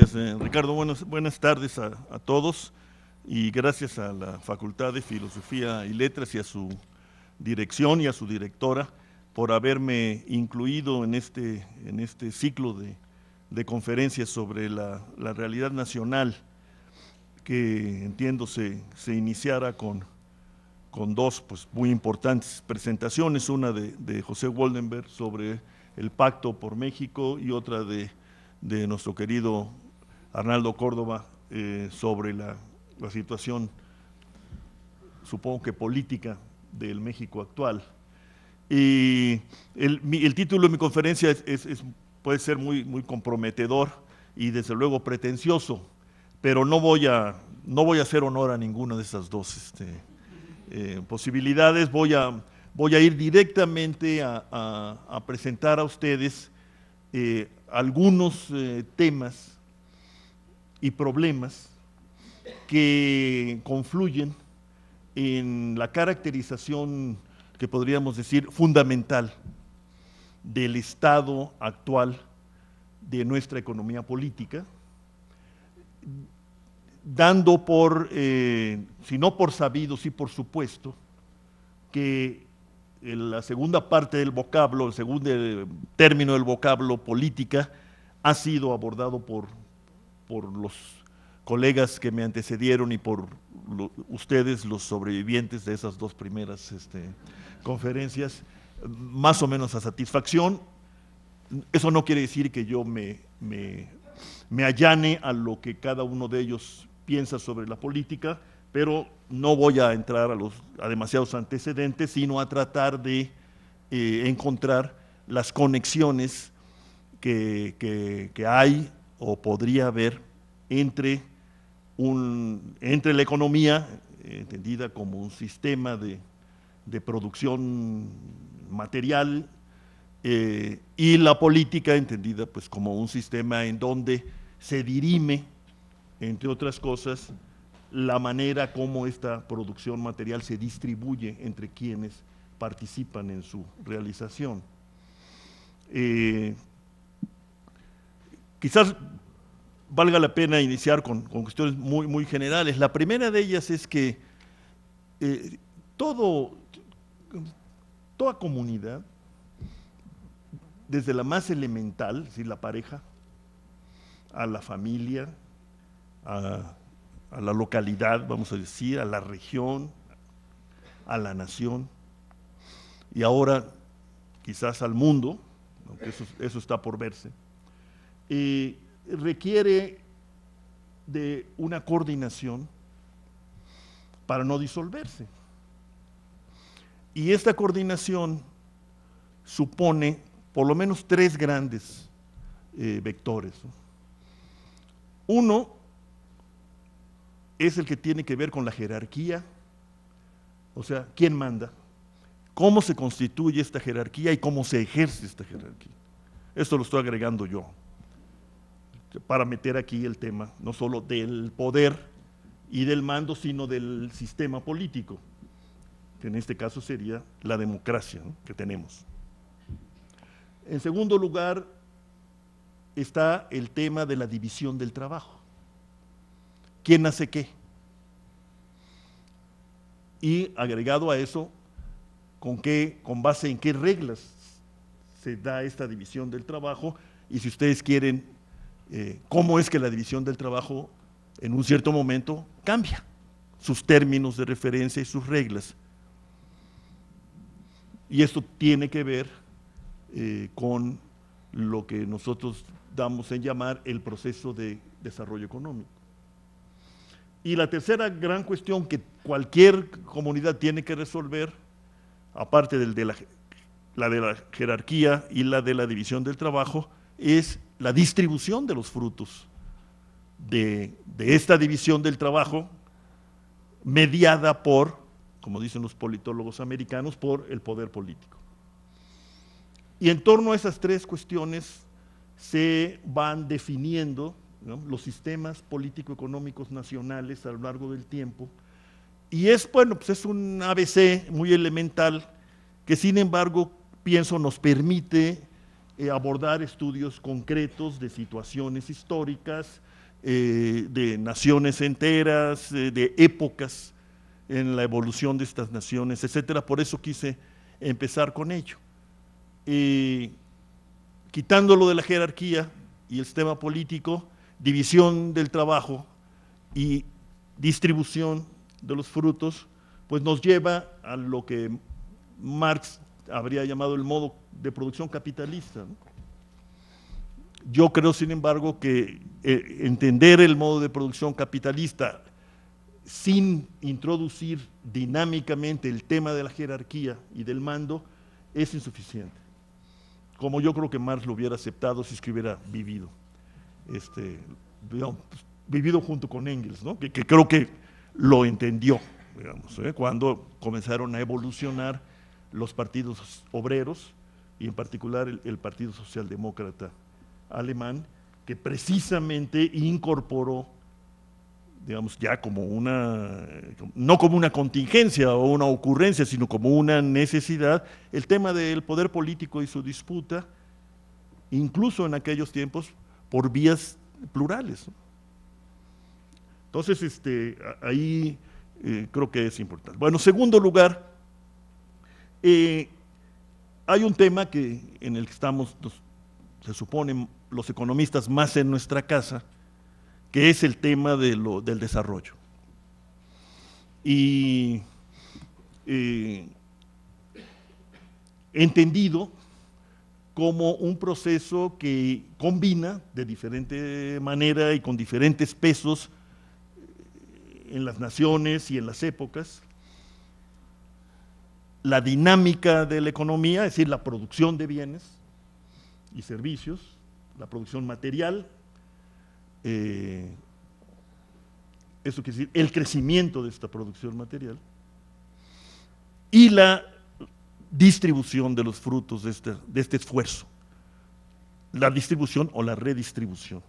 Eh, Ricardo. Buenas, buenas tardes a, todos y gracias a la Facultad de Filosofía y Letras y a su dirección y a su directora por haberme incluido en este, en este ciclo de, conferencias sobre la, realidad nacional que entiendo se, se iniciara con, con dos pues, muy importantes presentaciones, una de, José Woldenberg sobre el Pacto por México y otra de nuestro querido Arnaldo Córdoba eh, sobre la, situación, supongo que política, del México actual. Y el, mi, el título de mi conferencia es, puede ser muy, muy comprometedor y desde luego pretencioso, pero no voy a, no voy a hacer honor a ninguna de esas dos este, eh, posibilidades, voy a, voy a ir directamente a, presentar a ustedes eh, algunos temas y problemas que confluyen en la caracterización que podríamos decir fundamental del estado actual de nuestra economía política, dando por, eh, si no por sabido, sí por supuesto, que la segunda parte del vocablo, el segundo término del vocablo política, ha sido abordado por, por los colegas que me antecedieron y por ustedes, los sobrevivientes de esas dos primeras este, conferencias, más o menos a satisfacción. Eso no quiere decir que yo me, me, me allane a lo que cada uno de ellos piensa sobre la política, pero no voy a entrar a, los, a demasiados antecedentes, sino a tratar de eh, encontrar las conexiones que, que, hay o podría haber entre, entre la economía, eh, entendida como un sistema de, de producción material, eh, y la política, entendida pues, como un sistema en donde se dirime, entre otras cosas, la manera como esta producción material se distribuye entre quienes participan en su realización. Eh, quizás valga la pena iniciar con, con, cuestiones muy, muy generales. La primera de ellas es que eh, todo, toda comunidad, desde la más elemental, es decir, la pareja, a la familia, a la localidad, vamos a decir, a la región, a la nación, y ahora quizás al mundo, aunque eso, eso está por verse, eh, requiere de una coordinación para no disolverse. Y esta coordinación supone por lo menos tres grandes eh, vectores. Uno es el que tiene que ver con la jerarquía, o sea, quién manda, cómo se constituye esta jerarquía y cómo se ejerce esta jerarquía. Esto lo estoy agregando yo, para meter aquí el tema, no solo del poder y del mando, sino del sistema político, que en este caso sería la democracia que tenemos. En segundo lugar, está el tema de la división del trabajo. ¿Quién hace qué? Y agregado a eso, ¿con, qué, con base en qué reglas se da esta división del trabajo y si ustedes quieren, eh, cómo es que la división del trabajo en un cierto momento cambia sus términos de referencia y sus reglas. Y esto tiene que ver eh, con lo que nosotros damos en llamar el proceso de desarrollo económico. Y la tercera gran cuestión que cualquier comunidad tiene que resolver, aparte del de la, la de la jerarquía y la de la división del trabajo, es la distribución de los frutos de, de, esta división del trabajo mediada por, como dicen los politólogos americanos, por el poder político. Y en torno a esas tres cuestiones se van definiendo los sistemas político-económicos nacionales a lo largo del tiempo. Y es, bueno, pues es un ABC muy elemental que sin embargo pienso nos permite eh, abordar estudios concretos de situaciones históricas, eh, de naciones enteras, de épocas en la evolución de estas naciones, etcétera. Por eso quise empezar con ello. quitándolo de la jerarquía y el sistema político, división del trabajo y distribución de los frutos, pues nos lleva a lo que Marx habría llamado el modo de producción capitalista. Yo creo, sin embargo, que eh, entender el modo de producción capitalista sin introducir dinámicamente el tema de la jerarquía y del mando es insuficiente. Como yo creo que Marx lo hubiera aceptado si es que hubiera vivido, este, vivido junto con Engels, que, creo que lo entendió, digamos, ¿eh? cuando comenzaron a evolucionar los partidos obreros y en particular el, Partido Socialdemócrata alemán, que precisamente incorporó, digamos, ya como una, no como una contingencia o una ocurrencia, sino como una necesidad, el tema del poder político y su disputa, incluso en aquellos tiempos, por vías plurales. Entonces, este, ahí eh, creo que es importante. Bueno, segundo lugar, eh, hay un tema que, en el que estamos, se supone, los economistas más en nuestra casa, que es el tema del desarrollo. Y eh, entendido como un proceso que combina de diferente manera y con diferentes pesos en las naciones y en las épocas, la dinámica de la economía, es decir, la producción de bienes y servicios, la producción material, eh, eso quiere decir el crecimiento de esta producción material, y la distribución de los frutos de este, de este esfuerzo, la distribución o la redistribución.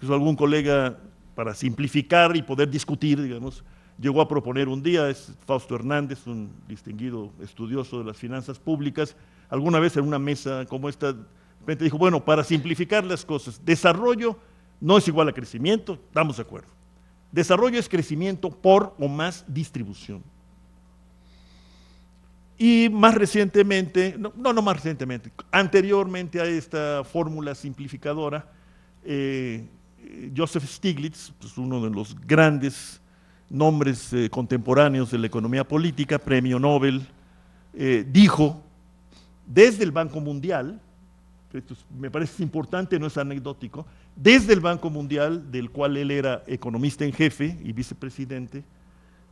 Eso algún colega, para simplificar y poder discutir, digamos, llegó a proponer un día, es Fausto Hernández, un distinguido estudioso de las finanzas públicas, alguna vez en una mesa como esta, de repente dijo, bueno, para simplificar las cosas, desarrollo no es igual a crecimiento, estamos de acuerdo. Desarrollo es crecimiento por o más distribución. Y más recientemente, no, no más recientemente, anteriormente a esta fórmula simplificadora, eh, Joseph Stiglitz, pues uno de los grandes nombres eh, contemporáneos de la economía política, premio Nobel, eh, dijo desde el Banco Mundial, esto me parece importante, no es anecdótico, desde el Banco Mundial, del cual él era economista en jefe y vicepresidente,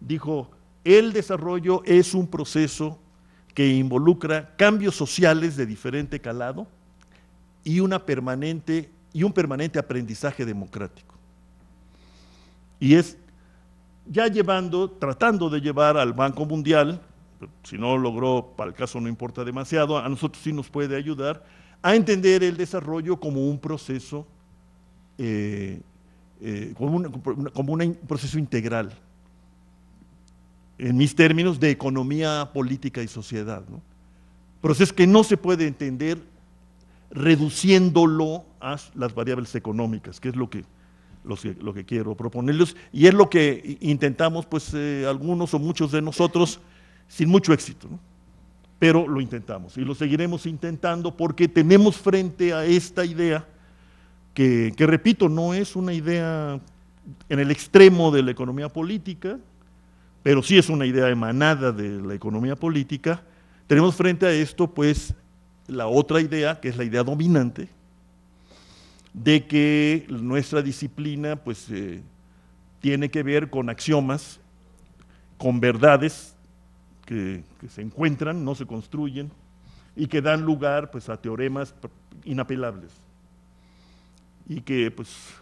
dijo, el desarrollo es un proceso que involucra cambios sociales de diferente calado y, una permanente, y un permanente aprendizaje democrático. Y es ya llevando, tratando de llevar al Banco Mundial, si no logró, para el caso no importa demasiado, a nosotros sí nos puede ayudar, a entender el desarrollo como un proceso, eh, eh, como, un proceso integral, en mis términos, de economía política y sociedad. Proceso que no se puede entender reduciéndolo a las variables económicas, que es lo que lo que quiero proponerles, y es lo que intentamos, pues eh, algunos o muchos de nosotros, sin mucho éxito, pero lo intentamos y lo seguiremos intentando porque tenemos frente a esta idea, que, que repito, no es una idea en el extremo de la economía política, pero sí es una idea emanada de la economía política, tenemos frente a esto, pues, la otra idea, que es la idea dominante, de que nuestra disciplina pues, eh, tiene que ver con axiomas, con verdades que, se encuentran, no se construyen, y que dan lugar pues, a teoremas inapelables, y que pues,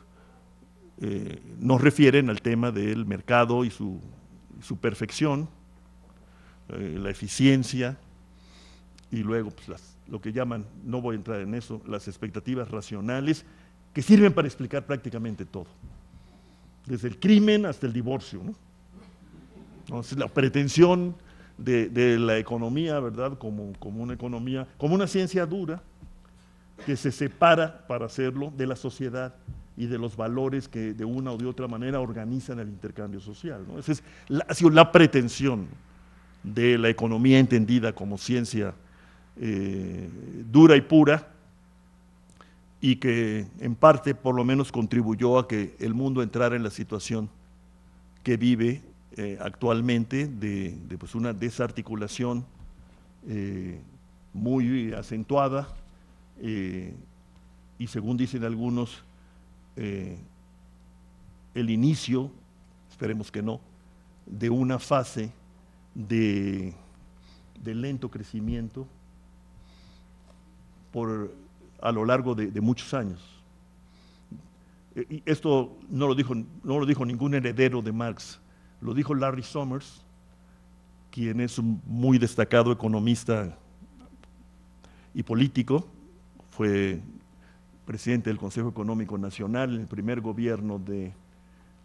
eh, nos refieren al tema del mercado y su, perfección, eh, la eficiencia, y luego pues, lo que llaman, no voy a entrar en eso, las expectativas racionales, que sirven para explicar prácticamente todo, desde el crimen hasta el divorcio. ¿no? la pretensión de, la economía, ¿verdad? Como, una economía, como una ciencia dura, que se separa para hacerlo de la sociedad y de los valores que de una o de otra manera organizan el intercambio social. Esa es ha sido la pretensión de la economía entendida como ciencia eh, dura y pura, y que en parte por lo menos contribuyó a que el mundo entrara en la situación que vive eh, actualmente de, pues, una desarticulación eh, muy acentuada eh, y según dicen algunos, el inicio, esperemos que no, de una fase de, de lento crecimiento por a lo largo de, muchos años. E, esto no lo, dijo, no lo dijo ningún heredero de Marx, lo dijo Larry Summers, quien es un muy destacado economista y político, fue presidente del Consejo Económico Nacional en el primer gobierno de,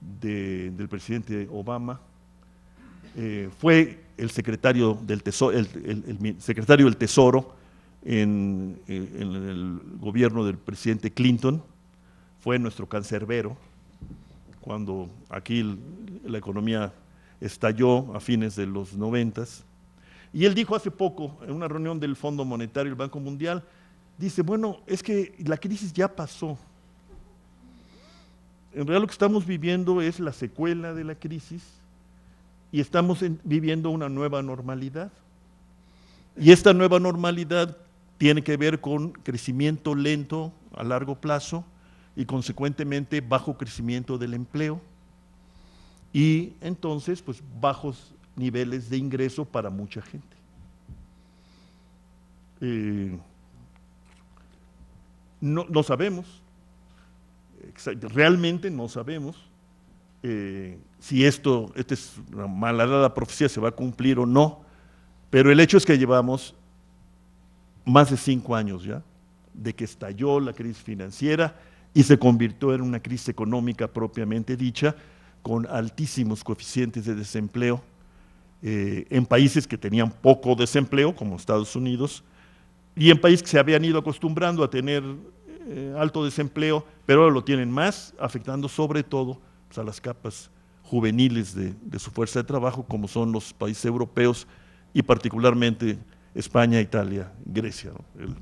del presidente Obama, eh, fue el secretario del Tesoro, el secretario del Tesoro en, el gobierno del presidente Clinton, fue nuestro cancerbero, cuando aquí la economía estalló a fines de los noventas. Y él dijo hace poco, en una reunión del Fondo Monetario y el Banco Mundial, dice, bueno, es que la crisis ya pasó. En realidad lo que estamos viviendo es la secuela de la crisis y estamos viviendo una nueva normalidad. Y esta nueva normalidad tiene que ver con crecimiento lento a largo plazo y consecuentemente bajo crecimiento del empleo y entonces pues bajos niveles de ingreso para mucha gente. Eh, no, sabemos, realmente no sabemos eh, si esto, esta es una malhadada profecía, se va a cumplir o no, pero el hecho es que llevamos más de cinco años ya, de que estalló la crisis financiera y se convirtió en una crisis económica propiamente dicha, con altísimos coeficientes de desempleo eh, en países que tenían poco desempleo, como Estados Unidos, y en países que se habían ido acostumbrando a tener eh, alto desempleo, pero ahora lo tienen más, afectando sobre todo pues, a las capas juveniles de, de su fuerza de trabajo, como son los países europeos y particularmente España, Italia, Grecia, el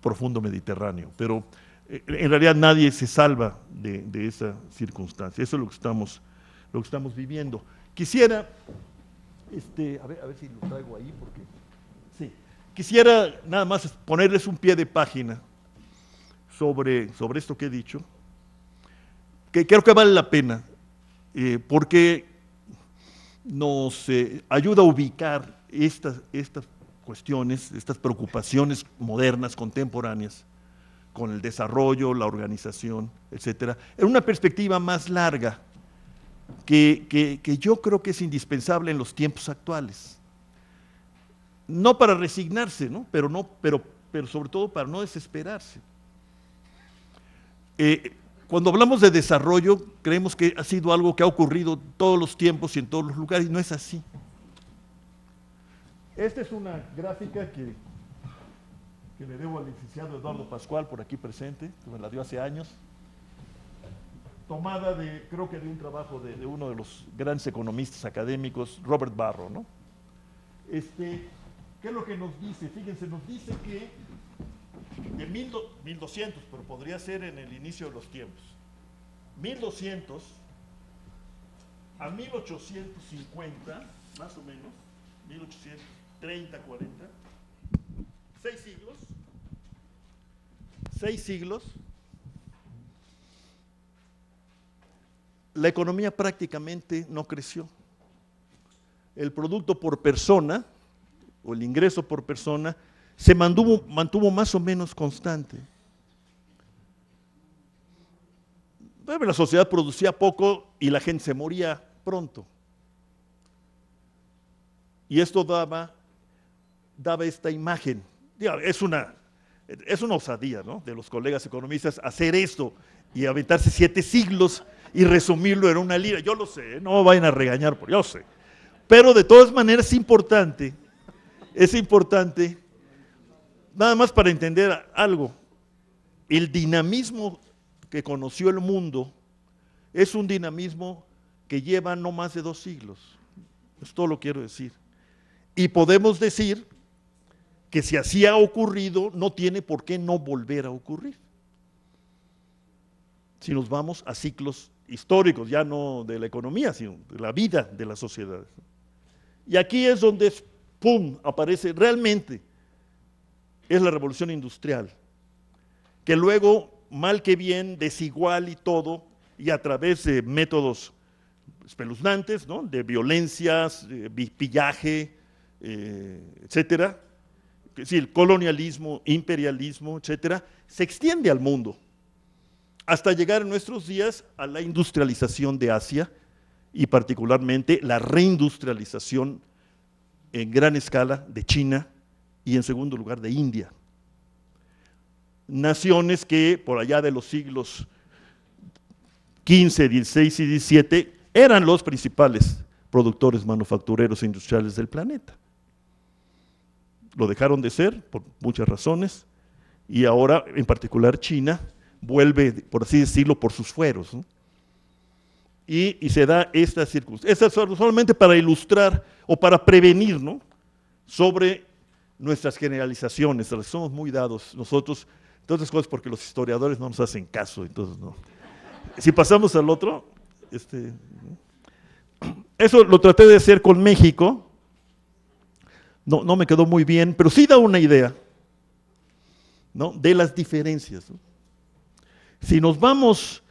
profundo Mediterráneo. Pero eh, en realidad nadie se salva de, esa circunstancia. Eso es lo que estamos, lo que estamos viviendo. Quisiera, este, a, ver, a ver si lo traigo ahí, porque sí, quisiera nada más ponerles un pie de página sobre, sobre esto que he dicho, que creo que vale la pena, eh, porque nos eh, ayuda a ubicar estas, estas cuestiones, estas preocupaciones modernas, contemporáneas, con el desarrollo, la organización, etcétera, en una perspectiva más larga, que, yo creo que es indispensable en los tiempos actuales. No para resignarse, ¿no? Pero, no, pero, pero sobre todo para no desesperarse. Eh, cuando hablamos de desarrollo, creemos que ha sido algo que ha ocurrido todos los tiempos y en todos los lugares, y no es así. Esta es una gráfica que, que le debo al licenciado Eduardo Pascual, por aquí presente, que me la dio hace años, tomada de, creo que de un trabajo de, uno de los grandes economistas académicos, Robert Barro, ¿no? Este, ¿Qué es lo que nos dice? Fíjense, nos dice que de 1200, pero podría ser en el inicio de los tiempos, 1200 a 1850, más o menos, 1800, 30, 40, seis siglos, seis siglos, la economía prácticamente no creció. El producto por persona, o el ingreso por persona, se mantuvo, mantuvo más o menos constante. La sociedad producía poco y la gente se moría pronto. Y esto daba daba esta imagen. Es una, es una osadía ¿no? de los colegas economistas hacer esto y aventarse siete siglos y resumirlo en una lira. Yo lo sé, ¿eh? no vayan a regañar, por yo sé. Pero de todas maneras es importante, es importante, nada más para entender algo. el dinamismo que conoció el mundo es un dinamismo que lleva no más de dos siglos. Esto lo quiero decir. Y podemos decir que si así ha ocurrido, no tiene por qué no volver a ocurrir. Si nos vamos a ciclos históricos, ya no de la economía, sino de la vida de las sociedades. Y aquí es donde, ¡pum!, aparece realmente, es la revolución industrial, que luego, mal que bien, desigual y todo, y a través de métodos espeluznantes, ¿no? de violencias, pillaje, eh, etcétera, es decir, colonialismo, imperialismo, etcétera, se extiende al mundo, hasta llegar en nuestros días a la industrialización de Asia y particularmente la reindustrialización en gran escala de China y en segundo lugar de India. Naciones que por allá de los siglos XV, XVI y XVII eran los principales productores manufactureros e industriales del planeta. Lo dejaron de ser por muchas razones y ahora en particular China vuelve, por así decirlo, por sus fueros. Y, se da esta circunstancia. es solamente para ilustrar o para prevenir ¿no? sobre nuestras generalizaciones, somos muy dados nosotros, todas cosas porque los historiadores no nos hacen caso, entonces no. Si pasamos al otro, este, eso lo traté de hacer con México, no, no me quedó muy bien, pero sí da una idea ¿no? de las diferencias. Si nos vamos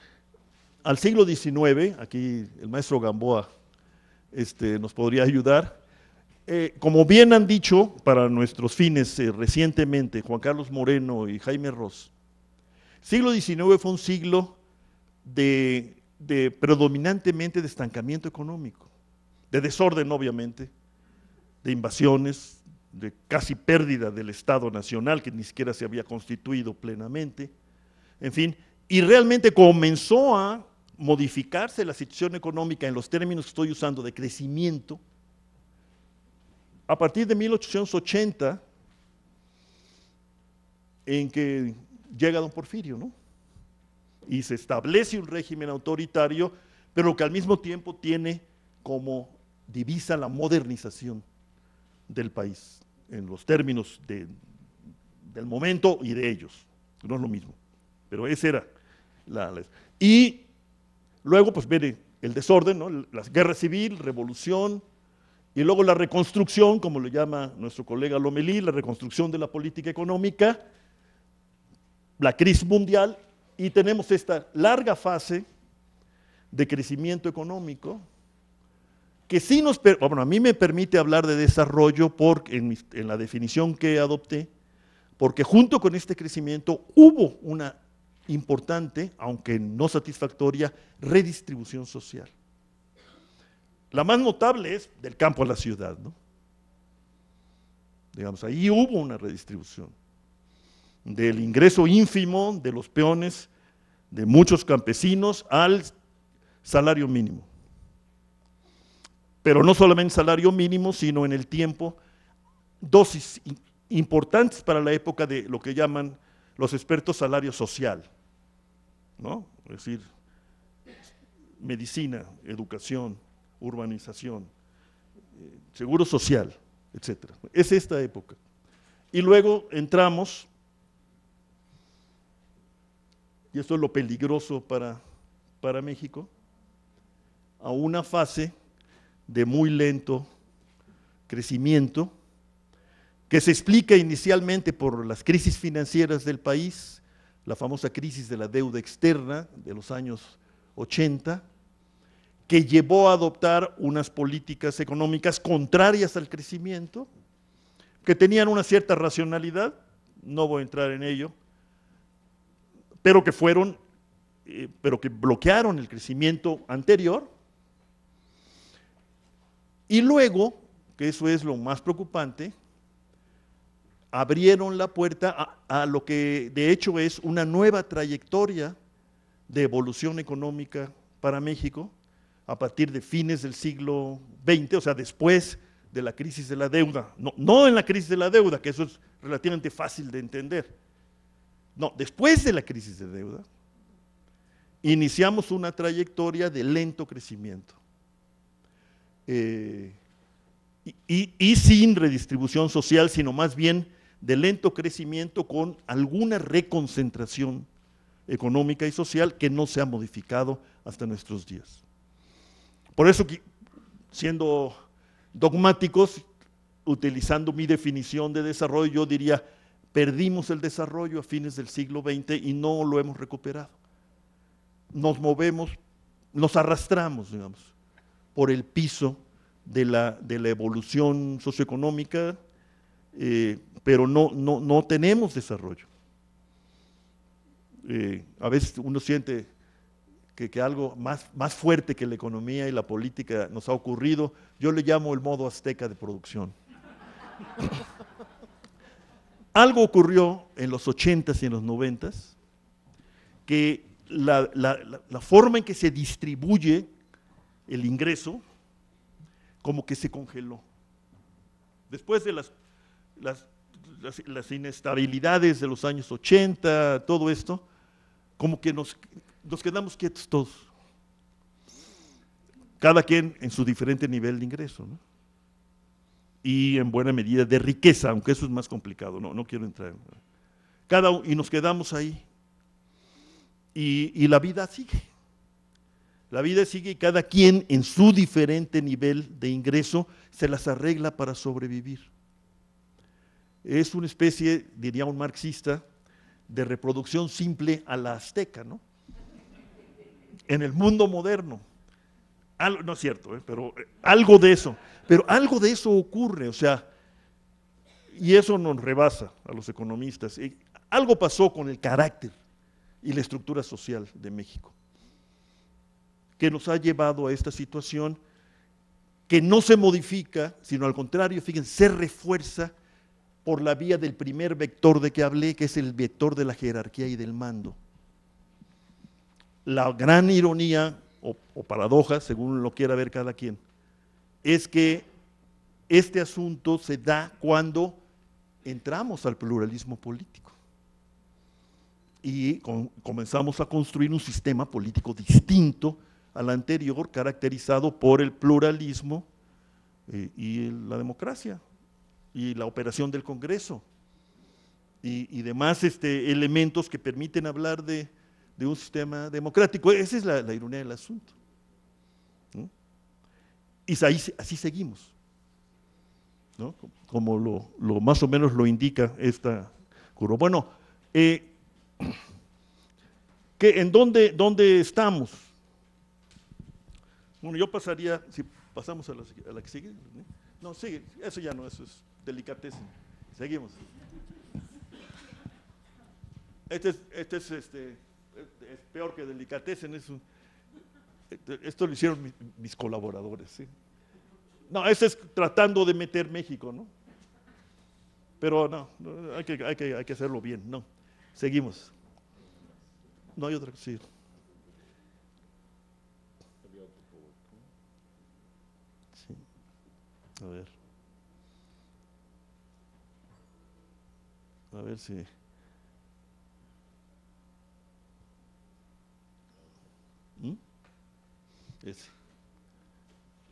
al siglo XIX, aquí el maestro Gamboa este, nos podría ayudar, eh, como bien han dicho para nuestros fines eh, recientemente Juan Carlos Moreno y Jaime Ross, siglo XIX fue un siglo de, predominantemente de estancamiento económico, de desorden obviamente, de invasiones, de casi pérdida del Estado Nacional que ni siquiera se había constituido plenamente, en fin, y realmente comenzó a modificarse la situación económica en los términos que estoy usando de crecimiento. A partir de 1880 en que llega don Porfirio, ¿no? y se establece un régimen autoritario, pero que al mismo tiempo tiene como divisa la modernización del país, en los términos del momento y de ellos. No es lo mismo, pero esa era la... y luego, pues viene el desorden, ¿no? la guerra civil, revolución, y luego la reconstrucción, como lo llama nuestro colega Lomelí, la reconstrucción de la política económica, la crisis mundial y tenemos esta larga fase de crecimiento económico que sí nos, bueno, a mí me permite hablar de desarrollo porque en, en la definición que adopté, porque junto con este crecimiento hubo una importante, aunque no satisfactoria, redistribución social. La más notable es del campo a la ciudad, ¿no? Digamos, ahí hubo una redistribución del ingreso ínfimo de los peones de muchos campesinos al salario mínimo. Pero no solamente salario mínimo, sino en el tiempo, dosis importantes para la época de lo que llaman los expertos salario social, ¿no? Es decir, medicina, educación, urbanización, eh, seguro social, etc. Es esta época. Y luego entramos y esto es lo peligroso para, para México, a una fase de muy lento crecimiento, que se explica inicialmente por las crisis financieras del país, la famosa crisis de la deuda externa de los años 80, que llevó a adoptar unas políticas económicas contrarias al crecimiento, que tenían una cierta racionalidad, no voy a entrar en ello, pero que fueron, eh, pero que bloquearon el crecimiento anterior. Y luego, que eso es lo más preocupante, abrieron la puerta a, lo que de hecho es una nueva trayectoria de evolución económica para México a partir de fines del siglo XX, o sea, después de la crisis de la deuda, no, no en la crisis de la deuda, que eso es relativamente fácil de entender, no, después de la crisis de deuda, iniciamos una trayectoria de lento crecimiento. Eh, y, sin redistribución social, sino más bien de lento crecimiento con alguna reconcentración económica y social que no se ha modificado hasta nuestros días. Por eso, siendo dogmáticos, utilizando mi definición de desarrollo, yo diría, perdimos el desarrollo a fines del siglo XX y no lo hemos recuperado. Nos movemos, nos arrastramos, digamos, por el piso de la, de la evolución socioeconómica, eh, pero no, no, no, tenemos desarrollo. Eh, a veces uno siente que, que, algo más, más fuerte que la economía y la política nos ha ocurrido, yo le llamo el modo azteca de producción. algo ocurrió en los 80s y en los 90s que la, la, la forma en que se distribuye el ingreso como que se congeló. Después de las, las, inestabilidades de los años 80, todo esto, como que nos, nos quedamos quietos todos. Cada quien en su diferente nivel de ingreso, ¿no? y en buena medida de riqueza, aunque eso es más complicado, no, no quiero entrar. Cada, y nos quedamos ahí. Y, y la vida sigue. La vida sigue y cada quien en su diferente nivel de ingreso se las arregla para sobrevivir. Es una especie, diría un marxista, de reproducción simple a la azteca, ¿no? En el mundo moderno. no es cierto, ¿eh? pero eh, algo de eso. Pero algo de eso ocurre, o sea, y eso nos rebasa a los economistas. Algo pasó con el carácter y la estructura social de México que nos ha llevado a esta situación que no se modifica, sino al contrario, fíjense, se refuerza por la vía del primer vector de que hablé, que es el vector de la jerarquía y del mando. La gran ironía o, paradoja, según lo quiera ver cada quien, es que este asunto se da cuando entramos al pluralismo político y comenzamos a construir un sistema político distinto al anterior, caracterizado por el pluralismo eh, y la democracia y la operación del Congreso y, demás este, elementos que permiten hablar de, un sistema democrático. Esa es la, ironía del asunto. Y así seguimos, como lo, más o menos lo indica esta curva. Bueno, eh, ¿en dónde, dónde estamos? Bueno, yo pasaría, si pasamos a la, que sigue. No, sigue, eso ya no, eso es delicateza. Seguimos. Este es, este es, este, es peor que delicatessen, es esto lo hicieron mis, colaboradores. No, este es tratando de meter México, ¿no? Pero no, hay, que, hay, que, hay que hacerlo bien, no. Seguimos. No hay otra cosa. Sí. A ver. A ver si... ¿Mm?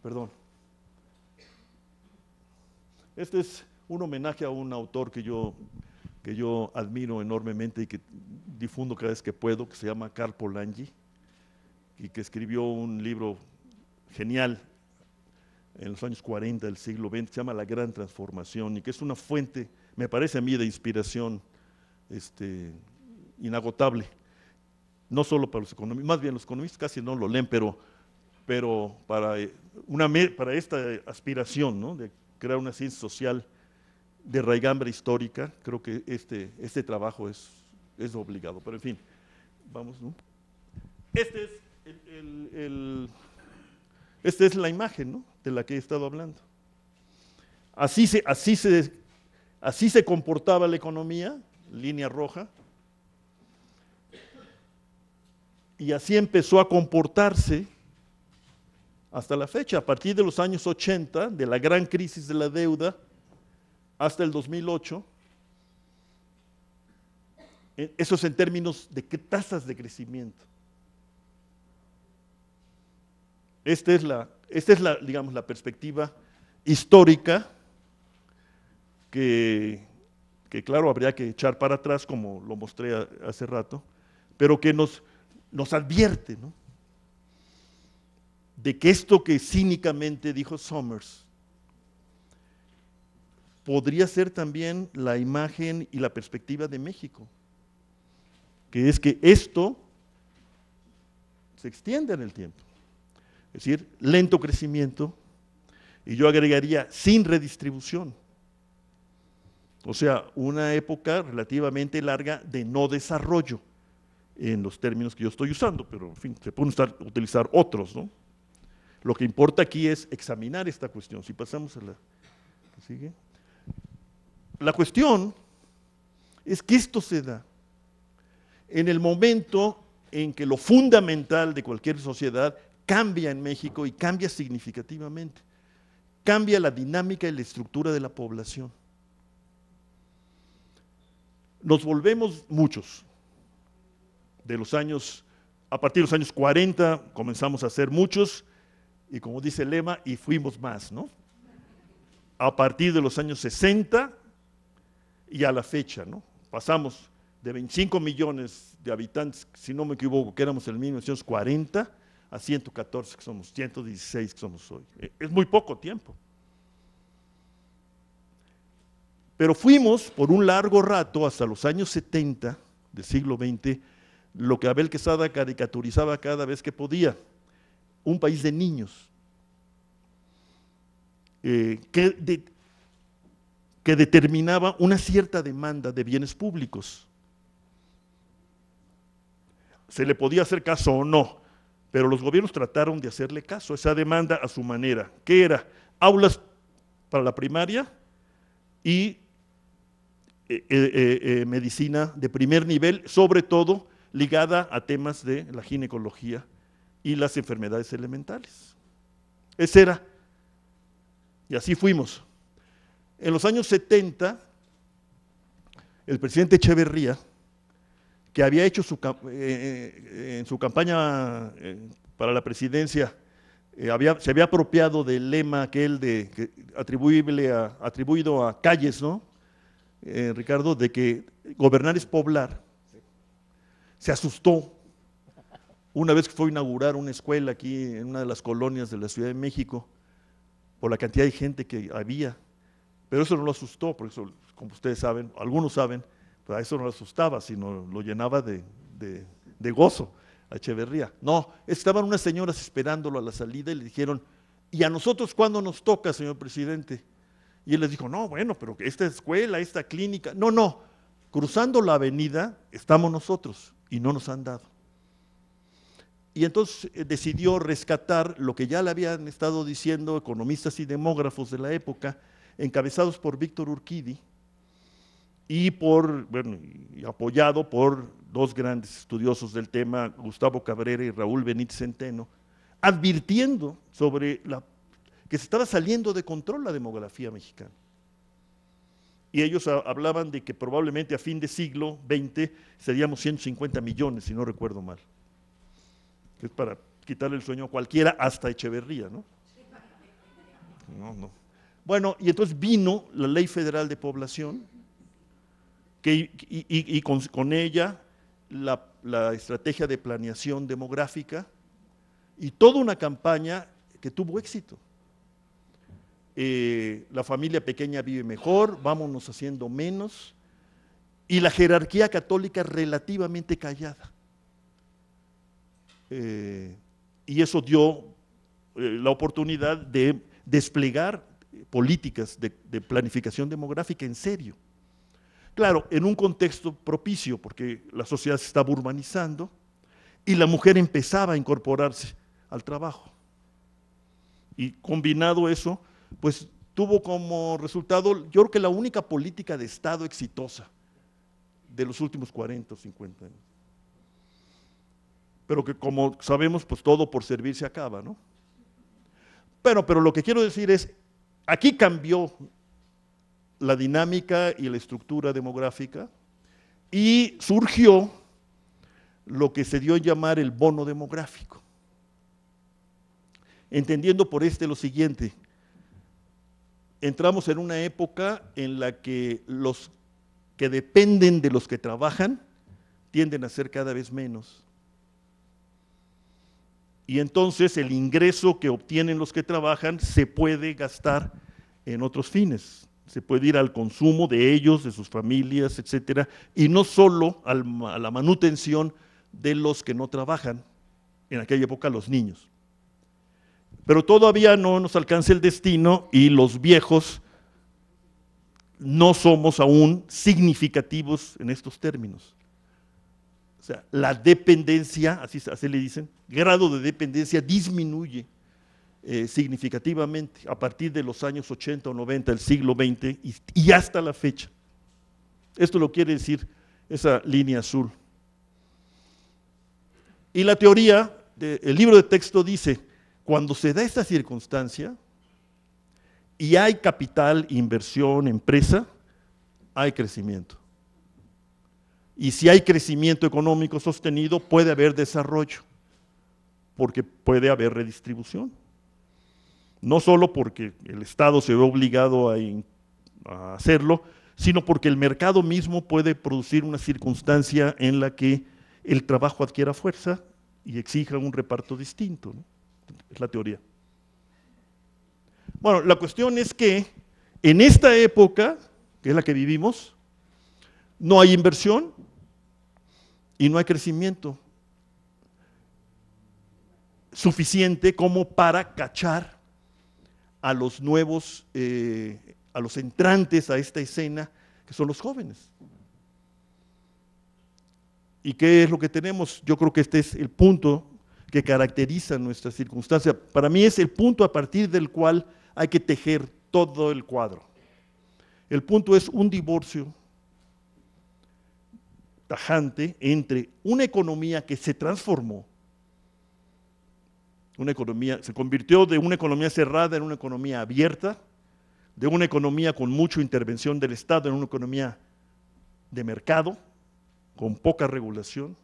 Perdón. Este es un homenaje a un autor que yo, que yo admiro enormemente y que difundo cada vez que puedo, que se llama Carl Polanyi, y que escribió un libro genial en los años 40 del siglo XX, se llama La Gran Transformación, y que es una fuente, me parece a mí, de inspiración este, inagotable. No solo para los economistas, más bien los economistas casi no lo leen, pero, pero para, eh, una, para esta aspiración de crear una ciencia social de raigambre histórica, creo que este, este trabajo es, es obligado. Pero en fin, vamos, ¿no? Este es el esta es la imagen de la que he estado hablando. Así se, así, se, así se comportaba la economía, línea roja, y así empezó a comportarse hasta la fecha, a partir de los años 80, de la gran crisis de la deuda, hasta el 2008, Eh, eso es en términos de qué tasas de crecimiento. Esta es la, esta es la, digamos, la perspectiva histórica que, que, claro, habría que echar para atrás, como lo mostré hace rato, pero que nos, nos advierte ¿no? de que esto que cínicamente dijo Summers podría ser también la imagen y la perspectiva de México, que es que esto se extiende en el tiempo. Es decir, lento crecimiento, y yo agregaría sin redistribución. O sea, una época relativamente larga de no desarrollo, en los términos que yo estoy usando, pero en fin, se pueden utilizar otros, ¿no? Lo que importa aquí es examinar esta cuestión. Si pasamos a la que sigue. La cuestión es que esto se da en el momento en que lo fundamental de cualquier sociedad cambia en México y cambia significativamente. Cambia la dinámica y la estructura de la población. Nos volvemos muchos. De los años, a partir de los años 40 comenzamos a ser muchos y como dice el lema, y fuimos más, ¿no? A partir de los años 60 y a la fecha, ¿no? Pasamos de 25 millones de habitantes, si no me equivoco, que éramos en 1940, a 114 que somos, 116 que somos hoy. E, es muy poco tiempo. Pero fuimos por un largo rato, hasta los años 70 del siglo XX, lo que Abel Quesada caricaturizaba cada vez que podía, un país de niños, eh, que, que determinaba una cierta demanda de bienes públicos. Se le podía hacer caso o no, pero los gobiernos trataron de hacerle caso a esa demanda a su manera, que era aulas para la primaria y eh, eh, medicina de primer nivel, sobre todo ligada a temas de la ginecología y las enfermedades elementales. Ese era. Y así fuimos. En los años 70, el presidente Echeverría, que había hecho su, eh, eh, en su campaña eh, para la presidencia, había, se había apropiado del lema aquel de, atribuible a, atribuido a calles, ¿no? Ricardo, de que gobernar es poblar. Se asustó una vez que fue a inaugurar una escuela aquí en una de las colonias de la Ciudad de México, por la cantidad de gente que había, pero eso no lo asustó, porque eso, como ustedes saben, algunos saben, a eso no lo asustaba, sino lo llenaba de, gozo a Echeverría. No, estaban unas señoras esperándolo a la salida y le dijeron, ¿y a nosotros cuándo nos toca, señor presidente? Y él les dijo, no, bueno, pero esta escuela, esta clínica, no, no, cruzando la avenida estamos nosotros y no nos han dado y entonces eh, decidió rescatar lo que ya le habían estado diciendo economistas y demógrafos de la época, encabezados por Víctor Urquidi y por, bueno, y apoyado por dos grandes estudiosos del tema, Gustavo Cabrera y Raúl Benítez Centeno, advirtiendo sobre la, que se estaba saliendo de control la demografía mexicana. Y ellos hablaban de que probablemente a fin de siglo XX seríamos 150 millones, si no recuerdo mal que es para quitarle el sueño a cualquiera, hasta Echeverría, ¿no? No, no. Bueno, y entonces vino la Ley Federal de Población, que, y, con, ella la, estrategia de planeación demográfica y toda una campaña que tuvo éxito. Eh, la familia pequeña vive mejor, vámonos haciendo menos, y la jerarquía católica relativamente callada. Eh, y eso dio eh, la oportunidad de desplegar políticas de, planificación demográfica en serio. Claro, en un contexto propicio, porque la sociedad se estaba urbanizando y la mujer empezaba a incorporarse al trabajo. Y combinado eso, pues tuvo como resultado, yo creo que la única política de Estado exitosa de los últimos 40 o 50 años pero que como sabemos, pues todo por servir se acaba, ¿no? Pero, pero lo que quiero decir es, aquí cambió la dinámica y la estructura demográfica, y surgió lo que se dio a llamar el bono demográfico. Entendiendo por este lo siguiente, entramos en una época en la que los que dependen de los que trabajan tienden a ser cada vez menos. Y entonces el ingreso que obtienen los que trabajan se puede gastar en otros fines. Se puede ir al consumo de ellos, de sus familias, etcétera, y no solo a la manutención de los que no trabajan, en aquella época los niños. Pero todavía no nos alcanza el destino y los viejos no somos aún significativos en estos términos. O sea, la dependencia, así, le dicen, grado de dependencia disminuye eh, significativamente a partir de los años 80 o 90 del siglo XX y, hasta la fecha. Esto lo quiere decir esa línea azul. Y la teoría, el libro de texto dice, cuando se da esta circunstancia y hay capital, inversión, empresa, hay crecimiento. Y si hay crecimiento económico sostenido, puede haber desarrollo, porque puede haber redistribución. No solo porque el Estado se ve obligado a, hacerlo, sino porque el mercado mismo puede producir una circunstancia en la que el trabajo adquiera fuerza y exija un reparto distinto. Es la teoría. Bueno, la cuestión es que en esta época, que es la que vivimos, no hay inversión, y no hay crecimiento suficiente como para cachar a los nuevos, eh, a los entrantes a esta escena, que son los jóvenes. ¿Y qué es lo que tenemos? Yo creo que este es el punto que caracteriza nuestra circunstancia. Para mí es el punto a partir del cual hay que tejer todo el cuadro. El punto es un divorcio tajante entre una economía que se transformó, una economía, se convirtió de una economía cerrada en una economía abierta, de una economía con mucha intervención del Estado en una economía de mercado, con poca regulación,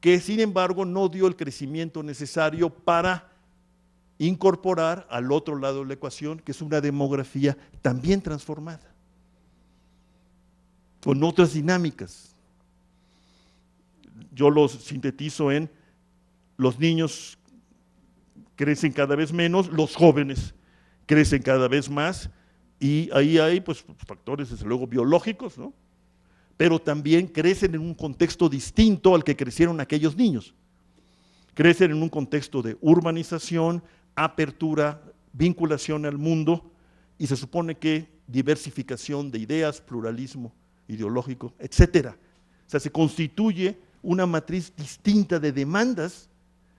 que sin embargo no dio el crecimiento necesario para incorporar al otro lado de la ecuación, que es una demografía también transformada, con otras dinámicas. Yo los sintetizo en los niños crecen cada vez menos, los jóvenes crecen cada vez más y ahí hay pues, factores desde luego biológicos, ¿no? pero también crecen en un contexto distinto al que crecieron aquellos niños. Crecen en un contexto de urbanización, apertura, vinculación al mundo y se supone que diversificación de ideas, pluralismo ideológico, etcétera. O sea, se constituye una matriz distinta de demandas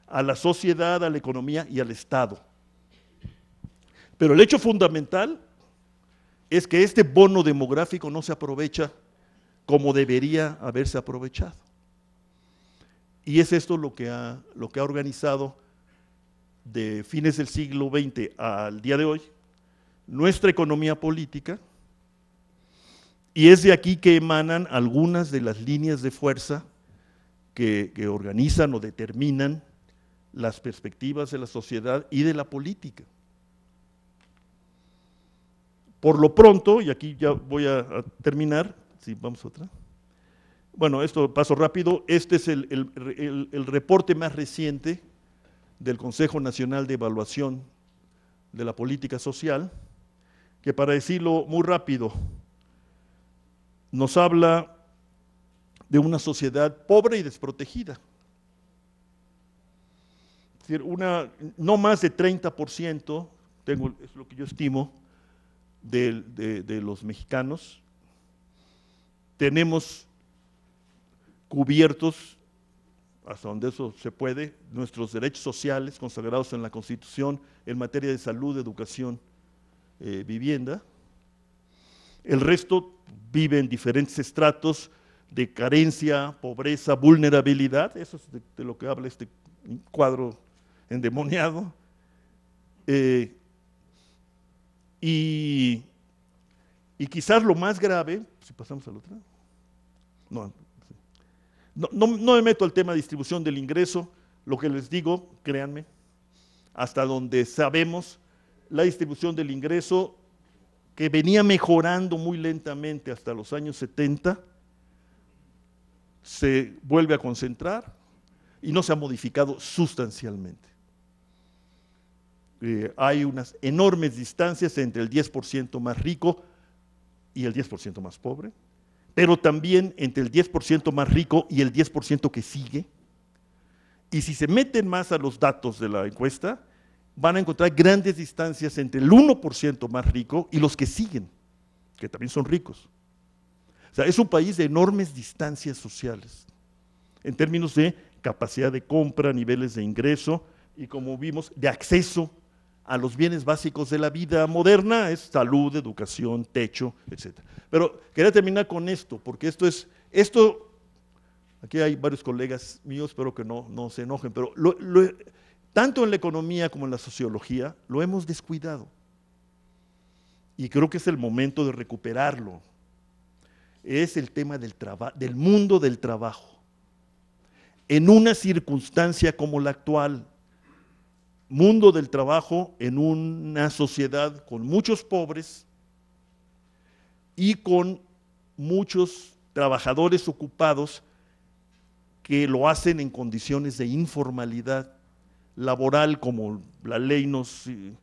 a la sociedad, a la economía y al Estado. Pero el hecho fundamental es que este bono demográfico no se aprovecha como debería haberse aprovechado. Y es esto lo que ha, organizado de fines del siglo XX al día de hoy nuestra economía política, y es de aquí que emanan algunas de las líneas de fuerza que, organizan o determinan las perspectivas de la sociedad y de la política. Por lo pronto, y aquí ya voy a, terminar, si vamos a otra. Bueno, esto paso rápido, este es el, el, reporte más reciente del Consejo Nacional de Evaluación de la Política Social, que para decirlo muy rápido, nos habla de una sociedad pobre y desprotegida. Decir, una, no más de 30%, tengo, es lo que yo estimo, de, de los mexicanos, tenemos cubiertos, hasta donde eso se puede, nuestros derechos sociales consagrados en la Constitución en materia de salud, educación, eh, vivienda. El resto vive en diferentes estratos de carencia, pobreza, vulnerabilidad, eso es de, lo que habla este cuadro endemoniado. Eh, y, y, quizás lo más grave, si pasamos al otro, No, no, no me meto al tema de distribución del ingreso, lo que les digo, créanme, hasta donde sabemos, la distribución del ingreso que venía mejorando muy lentamente hasta los años 70, se vuelve a concentrar y no se ha modificado sustancialmente. Eh, hay unas enormes distancias entre el 10% más rico y el 10% más pobre, pero también entre el 10% más rico y el 10% que sigue. Y si se meten más a los datos de la encuesta, van a encontrar grandes distancias entre el 1% más rico y los que siguen, que también son ricos. O sea, es un país de enormes distancias sociales, en términos de capacidad de compra, niveles de ingreso y como vimos, de acceso a los bienes básicos de la vida moderna, es salud, educación, techo, etc. Pero quería terminar con esto, porque esto es, esto, aquí hay varios colegas míos, espero que no, no se enojen, pero tanto en la economía como en la sociología lo hemos descuidado. Y creo que es el momento de recuperarlo. Es el tema del, del mundo del trabajo. En una circunstancia como la actual, mundo del trabajo en una sociedad con muchos pobres y con muchos trabajadores ocupados que lo hacen en condiciones de informalidad laboral, como la ley nos eh,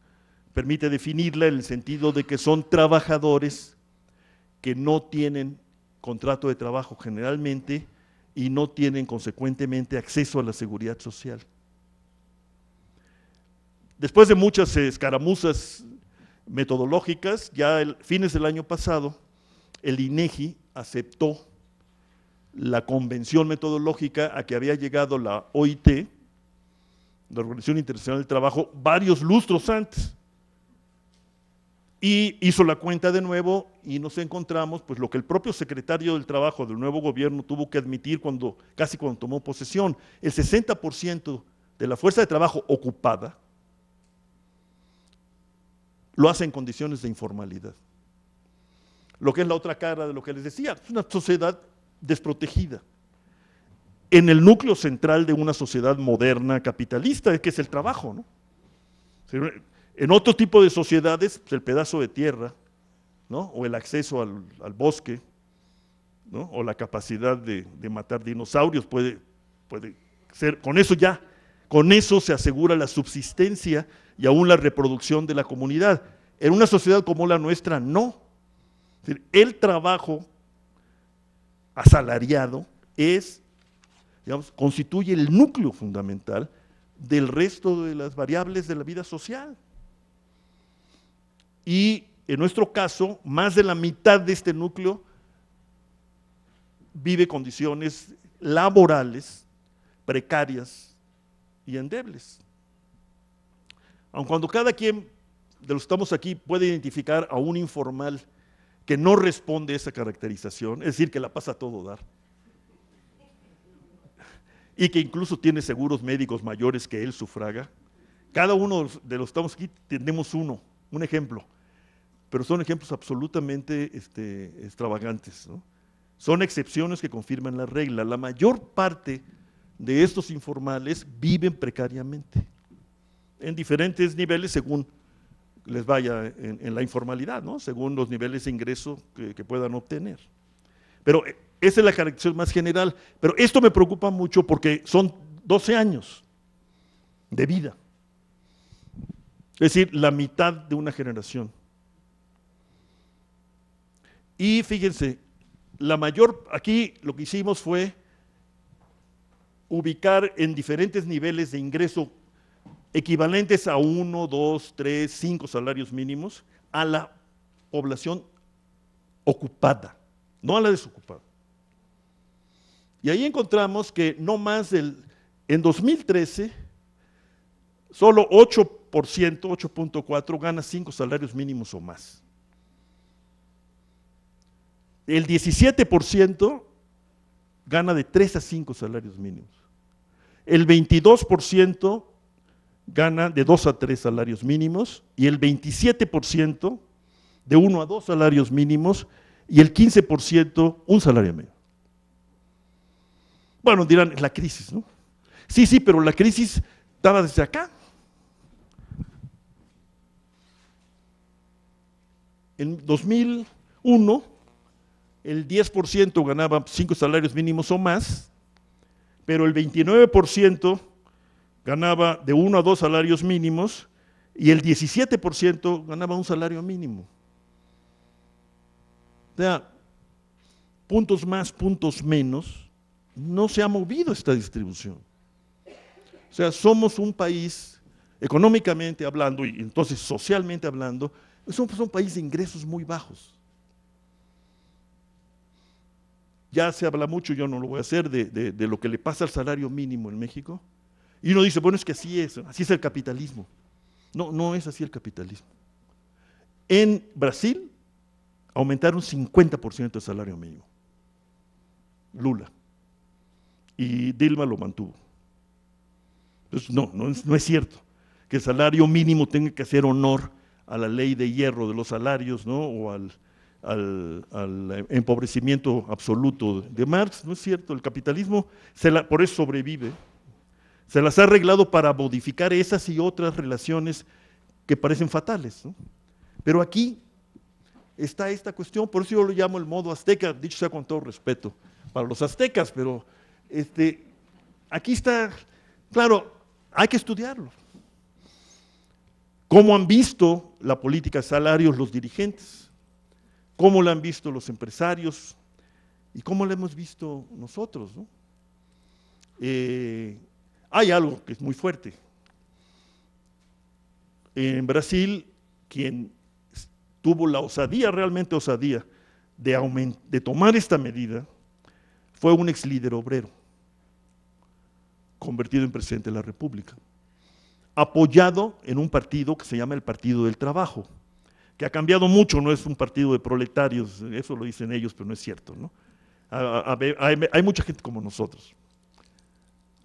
permite definirla, en el sentido de que son trabajadores que no tienen contrato de trabajo generalmente y no tienen consecuentemente acceso a la seguridad social. Después de muchas escaramuzas metodológicas, ya el fines del año pasado, el INEGI aceptó la convención metodológica a que había llegado la OIT, la Organización Internacional del Trabajo, varios lustros antes. Y hizo la cuenta de nuevo y nos encontramos, pues lo que el propio secretario del Trabajo del nuevo gobierno tuvo que admitir cuando, casi cuando tomó posesión, el 60% de la fuerza de trabajo ocupada lo hace en condiciones de informalidad. Lo que es la otra cara de lo que les decía, es una sociedad desprotegida. En el núcleo central de una sociedad moderna capitalista, que es el trabajo. ¿no? En otro tipo de sociedades, pues, el pedazo de tierra, ¿no? o el acceso al, bosque, ¿no? o la capacidad de, de, matar dinosaurios puede, puede ser, con eso ya, con eso se asegura la subsistencia y aún la reproducción de la comunidad. En una sociedad como la nuestra, no. El trabajo asalariado es, digamos, constituye el núcleo fundamental del resto de las variables de la vida social. Y en nuestro caso, más de la mitad de este núcleo vive condiciones laborales precarias y endebles. Aun cuando cada quien de los que estamos aquí puede identificar a un informal que no responde a esa caracterización, es decir, que la pasa a todo dar, y que incluso tiene seguros médicos mayores que él sufraga, cada uno de los que estamos aquí tenemos uno, un ejemplo, pero son ejemplos absolutamente este, extravagantes. Son excepciones que confirman la regla. La mayor parte de estos informales viven precariamente en diferentes niveles según les vaya en, la informalidad, ¿no? según los niveles de ingreso que, puedan obtener. Pero eh, esa es la caracterización más general. Pero esto me preocupa mucho porque son 12 años de vida. Es decir, la mitad de una generación. Y fíjense, la mayor, aquí lo que hicimos fue ubicar en diferentes niveles de ingreso equivalentes a uno, dos, tres, cinco salarios mínimos a la población ocupada, no a la desocupada. Y ahí encontramos que no más del, en 2013, solo 8%, 8.4 gana cinco salarios mínimos o más. El 17% gana de 3 a 5 salarios mínimos. El 22% gana de 2 a 3 salarios mínimos y el 27% de 1 a 2 salarios mínimos y el 15% un salario medio. Bueno, dirán, la crisis, ¿no? Sí, sí, pero la crisis estaba desde acá. En 2001, el 10% ganaba cinco salarios mínimos o más, pero el 29% ganaba de uno a dos salarios mínimos y el 17% ganaba un salario mínimo. O sea, puntos más, puntos menos, no se ha movido esta distribución. O sea, somos un país, económicamente hablando y entonces socialmente hablando, somos un país de ingresos muy bajos. Ya se habla mucho, yo no lo voy a hacer, de, de lo que le pasa al salario mínimo en México. Y uno dice, bueno, es que así es, así es el capitalismo. No, no es así el capitalismo. En Brasil aumentaron 50% el salario mínimo. Lula. Y Dilma lo mantuvo. Entonces, no, no es, no es cierto que el salario mínimo tenga que hacer honor a la ley de hierro de los salarios, ¿no? O al, al, empobrecimiento absoluto de Marx, no es cierto, el capitalismo se la, por eso sobrevive, se las ha arreglado para modificar esas y otras relaciones que parecen fatales. Pero aquí está esta cuestión, por eso yo lo llamo el modo azteca, dicho sea con todo respeto para los aztecas, pero este, aquí está, claro, hay que estudiarlo. ¿Cómo han visto la política de salarios los dirigentes? ¿Cómo la han visto los empresarios? ¿Y cómo la hemos visto nosotros? Eh, hay algo que es muy fuerte. En Brasil, quien tuvo la osadía, realmente osadía, de, de tomar esta medida, fue un ex líder obrero, convertido en presidente de la República, apoyado en un partido que se llama el Partido del Trabajo, que ha cambiado mucho, no es un partido de proletarios, eso lo dicen ellos, pero no es cierto. ¿no? hay mucha gente como nosotros.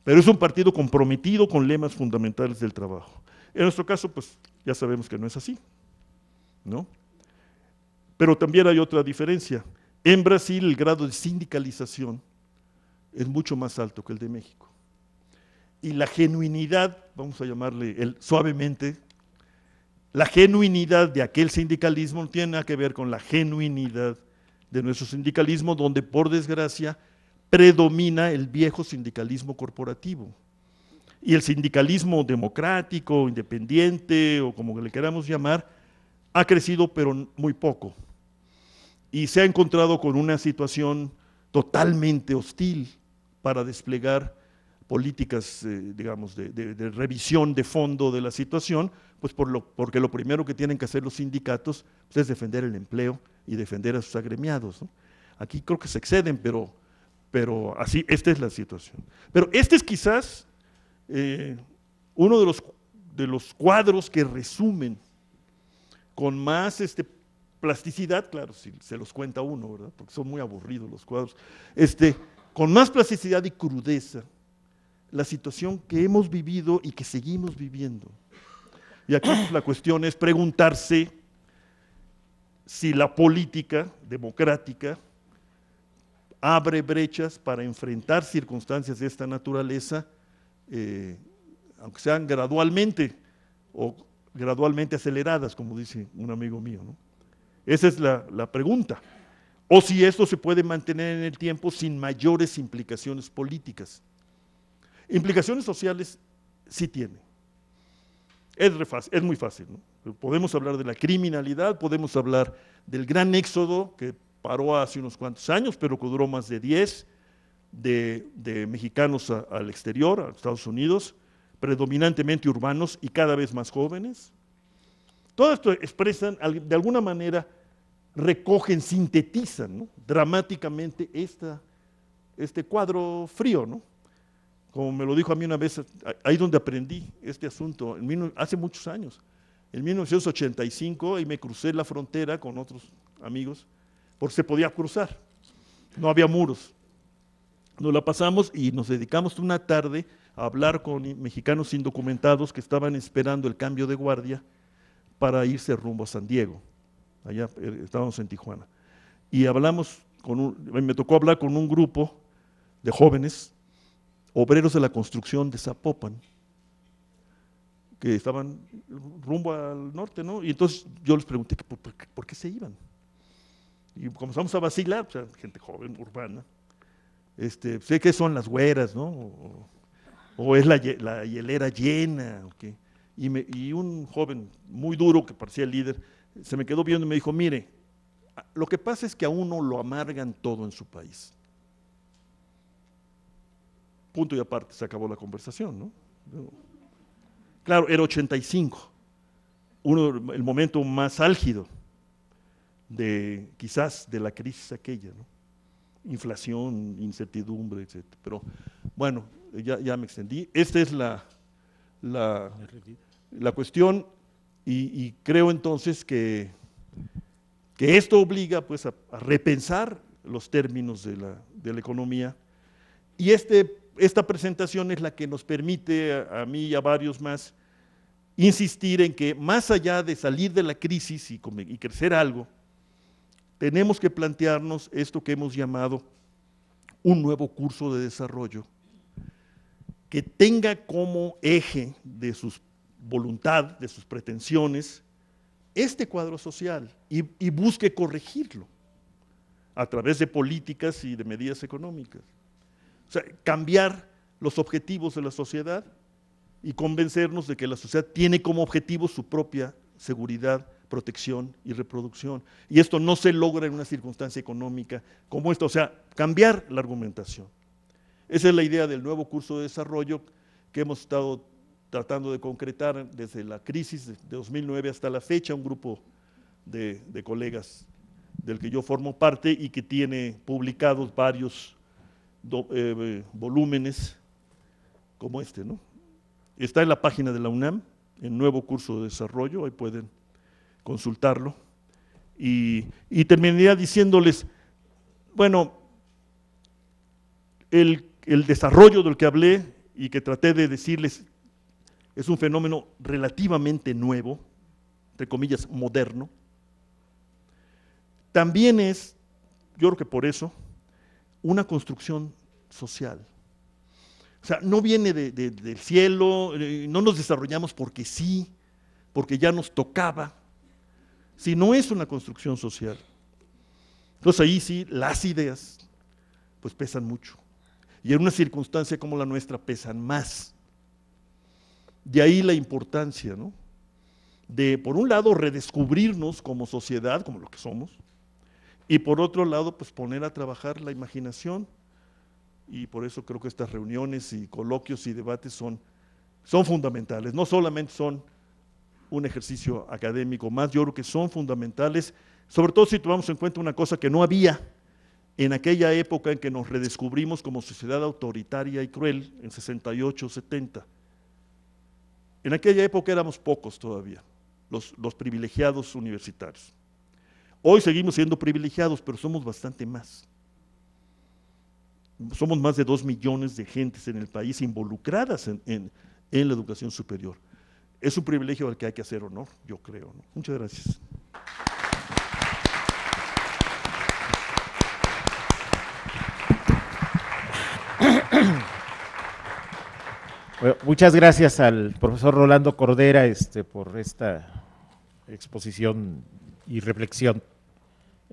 Pero es un partido comprometido con lemas fundamentales del trabajo. En nuestro caso, pues ya sabemos que no es así, ¿no? Pero también hay otra diferencia. En Brasil el grado de sindicalización es mucho más alto que el de México. Y la genuinidad, vamos a llamarle el, suavemente, la genuinidad de aquel sindicalismo tiene que ver con la genuinidad de nuestro sindicalismo, donde por desgracia predomina el viejo sindicalismo corporativo. Y el sindicalismo democrático, independiente o como le queramos llamar, ha crecido pero muy poco. Y se ha encontrado con una situación totalmente hostil para desplegar políticas, eh, digamos, de, revisión de fondo de la situación, pues por lo, porque lo primero que tienen que hacer los sindicatos pues, es defender el empleo y defender a sus agremiados. Aquí creo que se exceden, pero pero así, esta es la situación. Pero este es quizás eh, uno de los, de los cuadros que resumen con más este, plasticidad, claro, si se los cuenta uno, ¿verdad? Porque son muy aburridos los cuadros, este, con más plasticidad y crudeza la situación que hemos vivido y que seguimos viviendo. Y aquí la cuestión es preguntarse si la política democrática abre brechas para enfrentar circunstancias de esta naturaleza, eh, aunque sean gradualmente o gradualmente aceleradas, como dice un amigo mío. Esa es la, la pregunta. O si esto se puede mantener en el tiempo sin mayores implicaciones políticas. Implicaciones sociales sí tiene. Es, muy fácil. Podemos hablar de la criminalidad, podemos hablar del gran éxodo que paró hace unos cuantos años, pero que duró más de 10 de, mexicanos al exterior, a Estados Unidos, predominantemente urbanos y cada vez más jóvenes. Todo esto expresan, de alguna manera, recogen, sintetizan dramáticamente este cuadro frío, ¿no? Como me lo dijo a mí una vez, ahí donde aprendí este asunto, hace muchos años. En 1985, y me crucé la frontera con otros amigos, porque se podía cruzar, no había muros. Nos la pasamos y nos dedicamos una tarde a hablar con mexicanos indocumentados que estaban esperando el cambio de guardia para irse rumbo a San Diego. Allá eh, estábamos en Tijuana. Y hablamos con un, me tocó hablar con un grupo de jóvenes obreros de la construcción de Zapopan, que estaban rumbo al norte, ¿no? Y entonces yo les pregunté por, qué se iban. Y comenzamos a vacilar, o sea, gente joven, urbana. Este, sé que son las güeras, ¿no? O, es la, hielera llena, y, y un joven muy duro que parecía el líder, se me quedó viendo y me dijo, mire, lo que pasa es que a uno lo amargan todo en su país. Punto y aparte, se acabó la conversación, ¿no? Claro, era 85, uno, el momento más álgido de quizás de la crisis aquella, ¿no? inflación, incertidumbre, etc. Pero bueno, ya, ya me extendí. Esta es la, la, la cuestión y, creo entonces que, que esto obliga pues, a, repensar los términos de la, de la economía y este, esta presentación es la que nos permite a, mí y a varios más insistir en que más allá de salir de la crisis y, crecer algo, tenemos que plantearnos esto que hemos llamado un nuevo curso de desarrollo que tenga como eje de su voluntad, de sus pretensiones, este cuadro social y, busque corregirlo a través de políticas y de medidas económicas. O sea, cambiar los objetivos de la sociedad y convencernos de que la sociedad tiene como objetivo su propia seguridad protección y reproducción. Y esto no se logra en una circunstancia económica como esta, o sea, cambiar la argumentación. Esa es la idea del nuevo curso de desarrollo que hemos estado tratando de concretar desde la crisis de 2009 hasta la fecha, un grupo de, colegas del que yo formo parte y que tiene publicados varios eh, volúmenes como este. ¿no? Está en la página de la UNAM, el nuevo curso de desarrollo, ahí pueden consultarlo. Y, terminaría diciéndoles, bueno, el, el desarrollo del que hablé y que traté de decirles es un fenómeno relativamente nuevo, entre comillas, moderno. También es, yo creo que por eso, una construcción social. O sea, no viene del cielo, eh, no nos desarrollamos porque sí, porque ya nos tocaba si no es una construcción social. Entonces ahí sí las ideas pues pesan mucho. Y en una circunstancia como la nuestra pesan más. De ahí la importancia, ¿no? De, por un lado, redescubrirnos como sociedad, como lo que somos, y por otro lado, pues poner a trabajar la imaginación. Y por eso creo que estas reuniones y coloquios y debates son, son fundamentales. No solamente son un ejercicio académico más, yo creo que son fundamentales, sobre todo si tomamos en cuenta una cosa que no había en aquella época en que nos redescubrimos como sociedad autoritaria y cruel, en 68, 70. En aquella época éramos pocos todavía, los, los privilegiados universitarios. Hoy seguimos siendo privilegiados, pero somos bastante más. Somos más de dos millones de gentes en el país involucradas en, la educación superior es un privilegio al que hay que hacer honor, yo creo. Muchas gracias. muchas gracias al profesor Rolando Cordera este, por esta exposición y reflexión,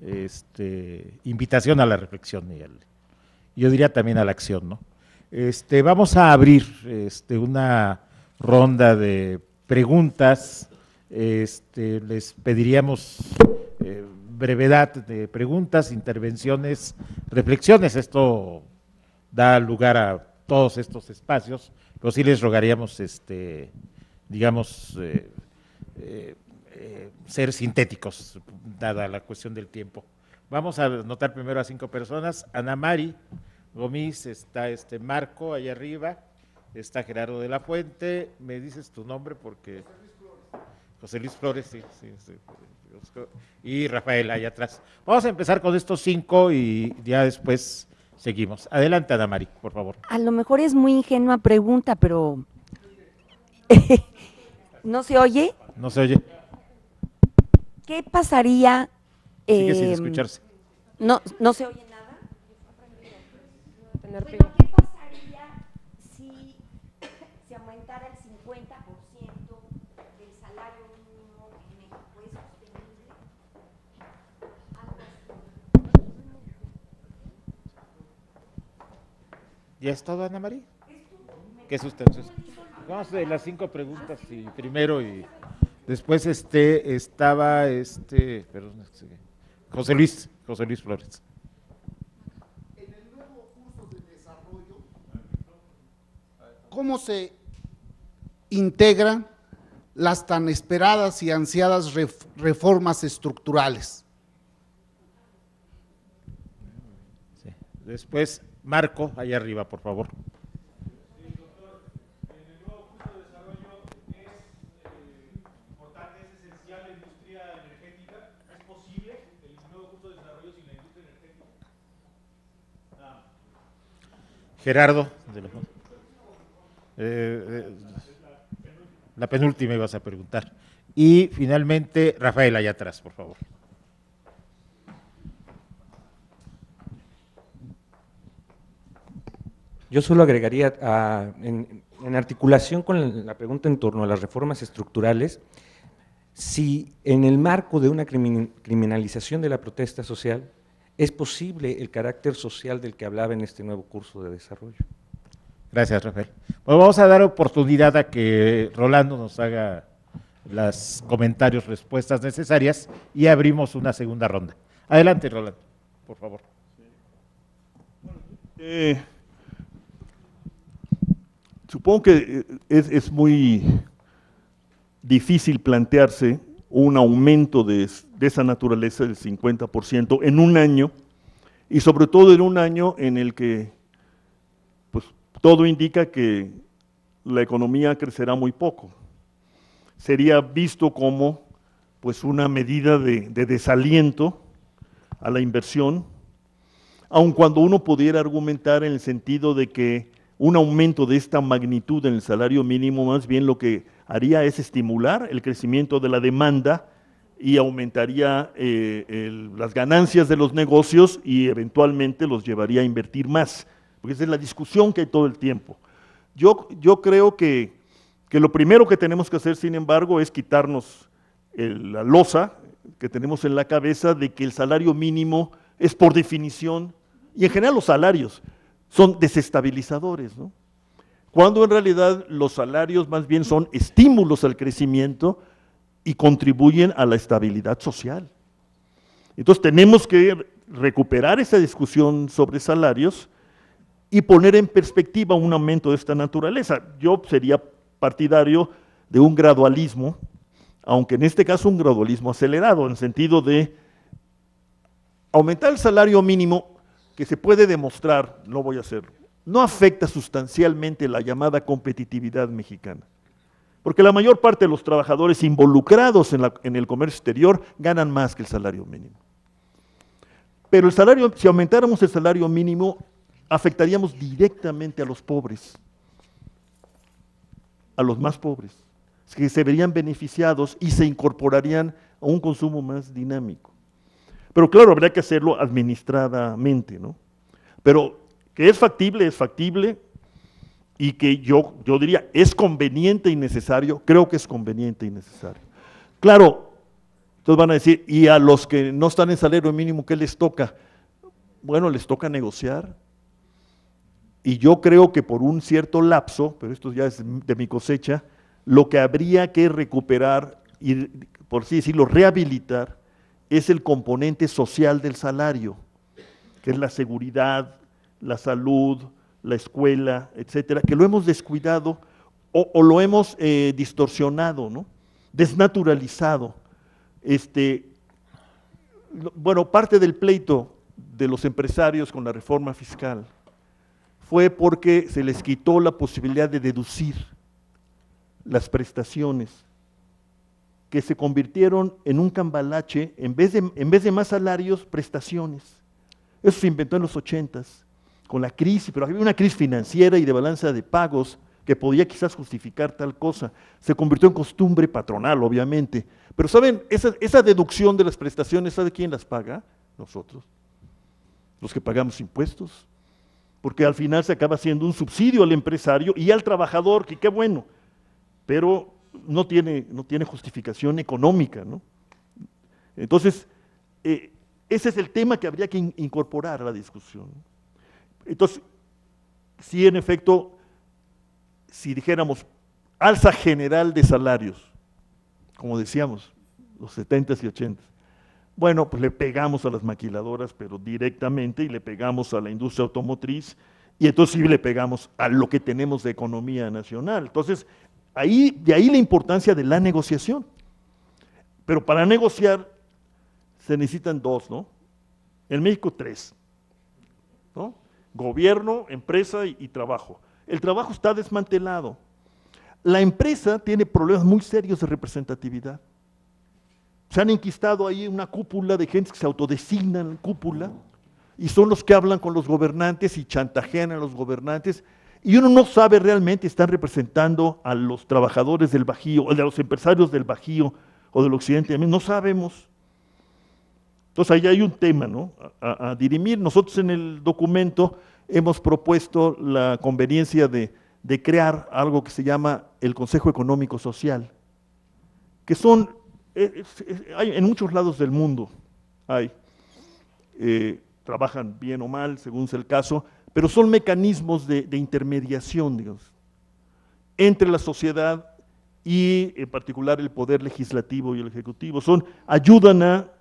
este, invitación a la reflexión y yo diría también a la acción. ¿no? Este, vamos a abrir este, una ronda de preguntas. Este, les pediríamos eh, brevedad de preguntas, intervenciones, reflexiones. Esto da lugar a todos estos espacios, pero sí les rogaríamos, este, digamos, eh, eh, ser sintéticos, dada la cuestión del tiempo. Vamos a anotar primero a cinco personas. Ana Mari Gomis, está este Marco allá arriba, está Gerardo de la Fuente, me dices tu nombre porque... José Luis Flores, sí, sí, sí, y Rafael allá atrás. Vamos a empezar con estos cinco y ya después seguimos. Adelante, Adamari, por favor. A lo mejor es muy ingenua pregunta, pero ¿no se oye? No se oye. ¿Qué pasaría? Sigue sin em, escucharse. No, no se oye nada. aumentara el 50% del salario mínimo en México. ¿Es sostenible? ¿Ya es todo, Ana María? ¿Qué es usted? Entonces, Vamos de las cinco preguntas y primero y después este estaba este, perdón, este, José Luis, José Luis Flores. en el nuevo curso de desarrollo, ¿cómo se integran las tan esperadas y ansiadas ref- reformas estructurales? Después Marco, allá arriba, por favor. importante, es esencial la industria energética. ¿Es posible el nuevo curso de desarrollo sin la industria energética? Gerardo. Eh, eh, la penúltima ibas a preguntar. Y finalmente Rafael, allá atrás, por favor. Yo solo agregaría, a- en, en articulación con la pregunta en torno a las reformas estructurales, si en el marco de una crimin- criminalización de la protesta social es posible el carácter social del que hablaba en este nuevo curso de desarrollo. Gracias, Rafael. Bueno, vamos a dar oportunidad a que Rolando nos haga los comentarios, respuestas necesarias y abrimos una segunda ronda. Adelante, Rolando, por favor. Eh, supongo que eh, es, es muy difícil plantearse un aumento de, esa naturaleza del 50% en un año y sobre todo en un año en el que pues, todo indica que la economía crecerá muy poco. Sería visto como pues, una medida de, de desaliento a la inversión, aun cuando uno pudiera argumentar en el sentido de que un aumento de esta magnitud en el salario mínimo más bien lo que haría es estimular el crecimiento de la demanda y aumentaría eh, las ganancias de los negocios y eventualmente los llevaría a invertir más, porque esa es la discusión que hay todo el tiempo. Yo, yo creo que, que lo primero que tenemos que hacer, sin embargo, es quitarnos el- la losa que tenemos en la cabeza de que el salario mínimo es por definición, y en general los salarios son desestabilizadores, ¿no? Cuando en realidad los salarios más bien son estímulos al crecimiento y contribuyen a la estabilidad social. Entonces tenemos que recuperar esa discusión sobre salarios y poner en perspectiva un aumento de esta naturaleza. Yo sería partidario de un gradualismo, aunque en este caso un gradualismo acelerado, en sentido de aumentar el salario mínimo, que se puede demostrar, no voy a hacerlo, no afecta sustancialmente la llamada competitividad mexicana. Porque la mayor parte de los trabajadores involucrados en, el comercio exterior ganan más que el salario mínimo. Pero el salario, si aumentáramos el salario mínimo, afectaríamos directamente a los pobres, a los más pobres, que se verían beneficiados y se incorporarían a un consumo más dinámico. Pero claro, habría que hacerlo administradamente, ¿no? Pero que es factible, es factible, y que yo, yo diría, es conveniente y necesario, creo que es conveniente y necesario. Claro, entonces van a decir, ¿y a los que no están en salario mínimo, qué les toca? Bueno, les toca negociar. Y yo creo que por un cierto lapso, pero esto ya es de mi cosecha, lo que habría que recuperar y, por así decirlo, rehabilitar, es el componente social del salario, que es la seguridad, la salud, la escuela, etcétera, que lo hemos descuidado o, lo hemos eh, distorsionado, ¿no? desnaturalizado. Este, bueno, parte del pleito de los empresarios con la reforma fiscal fue porque se les quitó la posibilidad de deducir las prestaciones que se convirtieron en un cambalache, en vez de, en vez de más salarios, prestaciones. Eso se inventó en los ochentas, con la crisis, pero había una crisis financiera y de balanza de pagos que podía quizás justificar tal cosa. Se convirtió en costumbre patronal, obviamente. Pero saben, esa, deducción de las prestaciones, ¿sabe quién las paga? Nosotros, los que pagamos impuestos. Porque al final se acaba siendo un subsidio al empresario y al trabajador, que qué bueno, pero no tiene, no tiene justificación económica. ¿no? Entonces, eh, ese es el tema que habría que in- incorporar a la discusión. Entonces, si en efecto, si dijéramos alza general de salarios, como decíamos, los 70s y 80s, bueno, pues le pegamos a las maquiladoras, pero directamente, y le pegamos a la industria automotriz, y entonces sí le pegamos a lo que tenemos de economía nacional. Entonces, ahí, de ahí la importancia de la negociación. Pero para negociar se necesitan dos, ¿no? En México tres, ¿no? Gobierno, empresa y, trabajo. El trabajo está desmantelado. La empresa tiene problemas muy serios de representatividad. Se han enquistado ahí una cúpula de gente que se autodesignan cúpula y son los que hablan con los gobernantes y chantajean a los gobernantes y uno no sabe realmente están representando a los trabajadores del Bajío o de los empresarios del Bajío o del Occidente, no sabemos. Entonces ahí hay un tema ¿no? a, dirimir. Nosotros en el documento hemos propuesto la conveniencia de, crear algo que se llama el Consejo Económico Social, que son, eh, en muchos lados del mundo, hay, eh, trabajan bien o mal, según sea el caso, pero son mecanismos de, de intermediación, digamos, entre la sociedad y en particular el poder legislativo y el ejecutivo. Son, ayudan a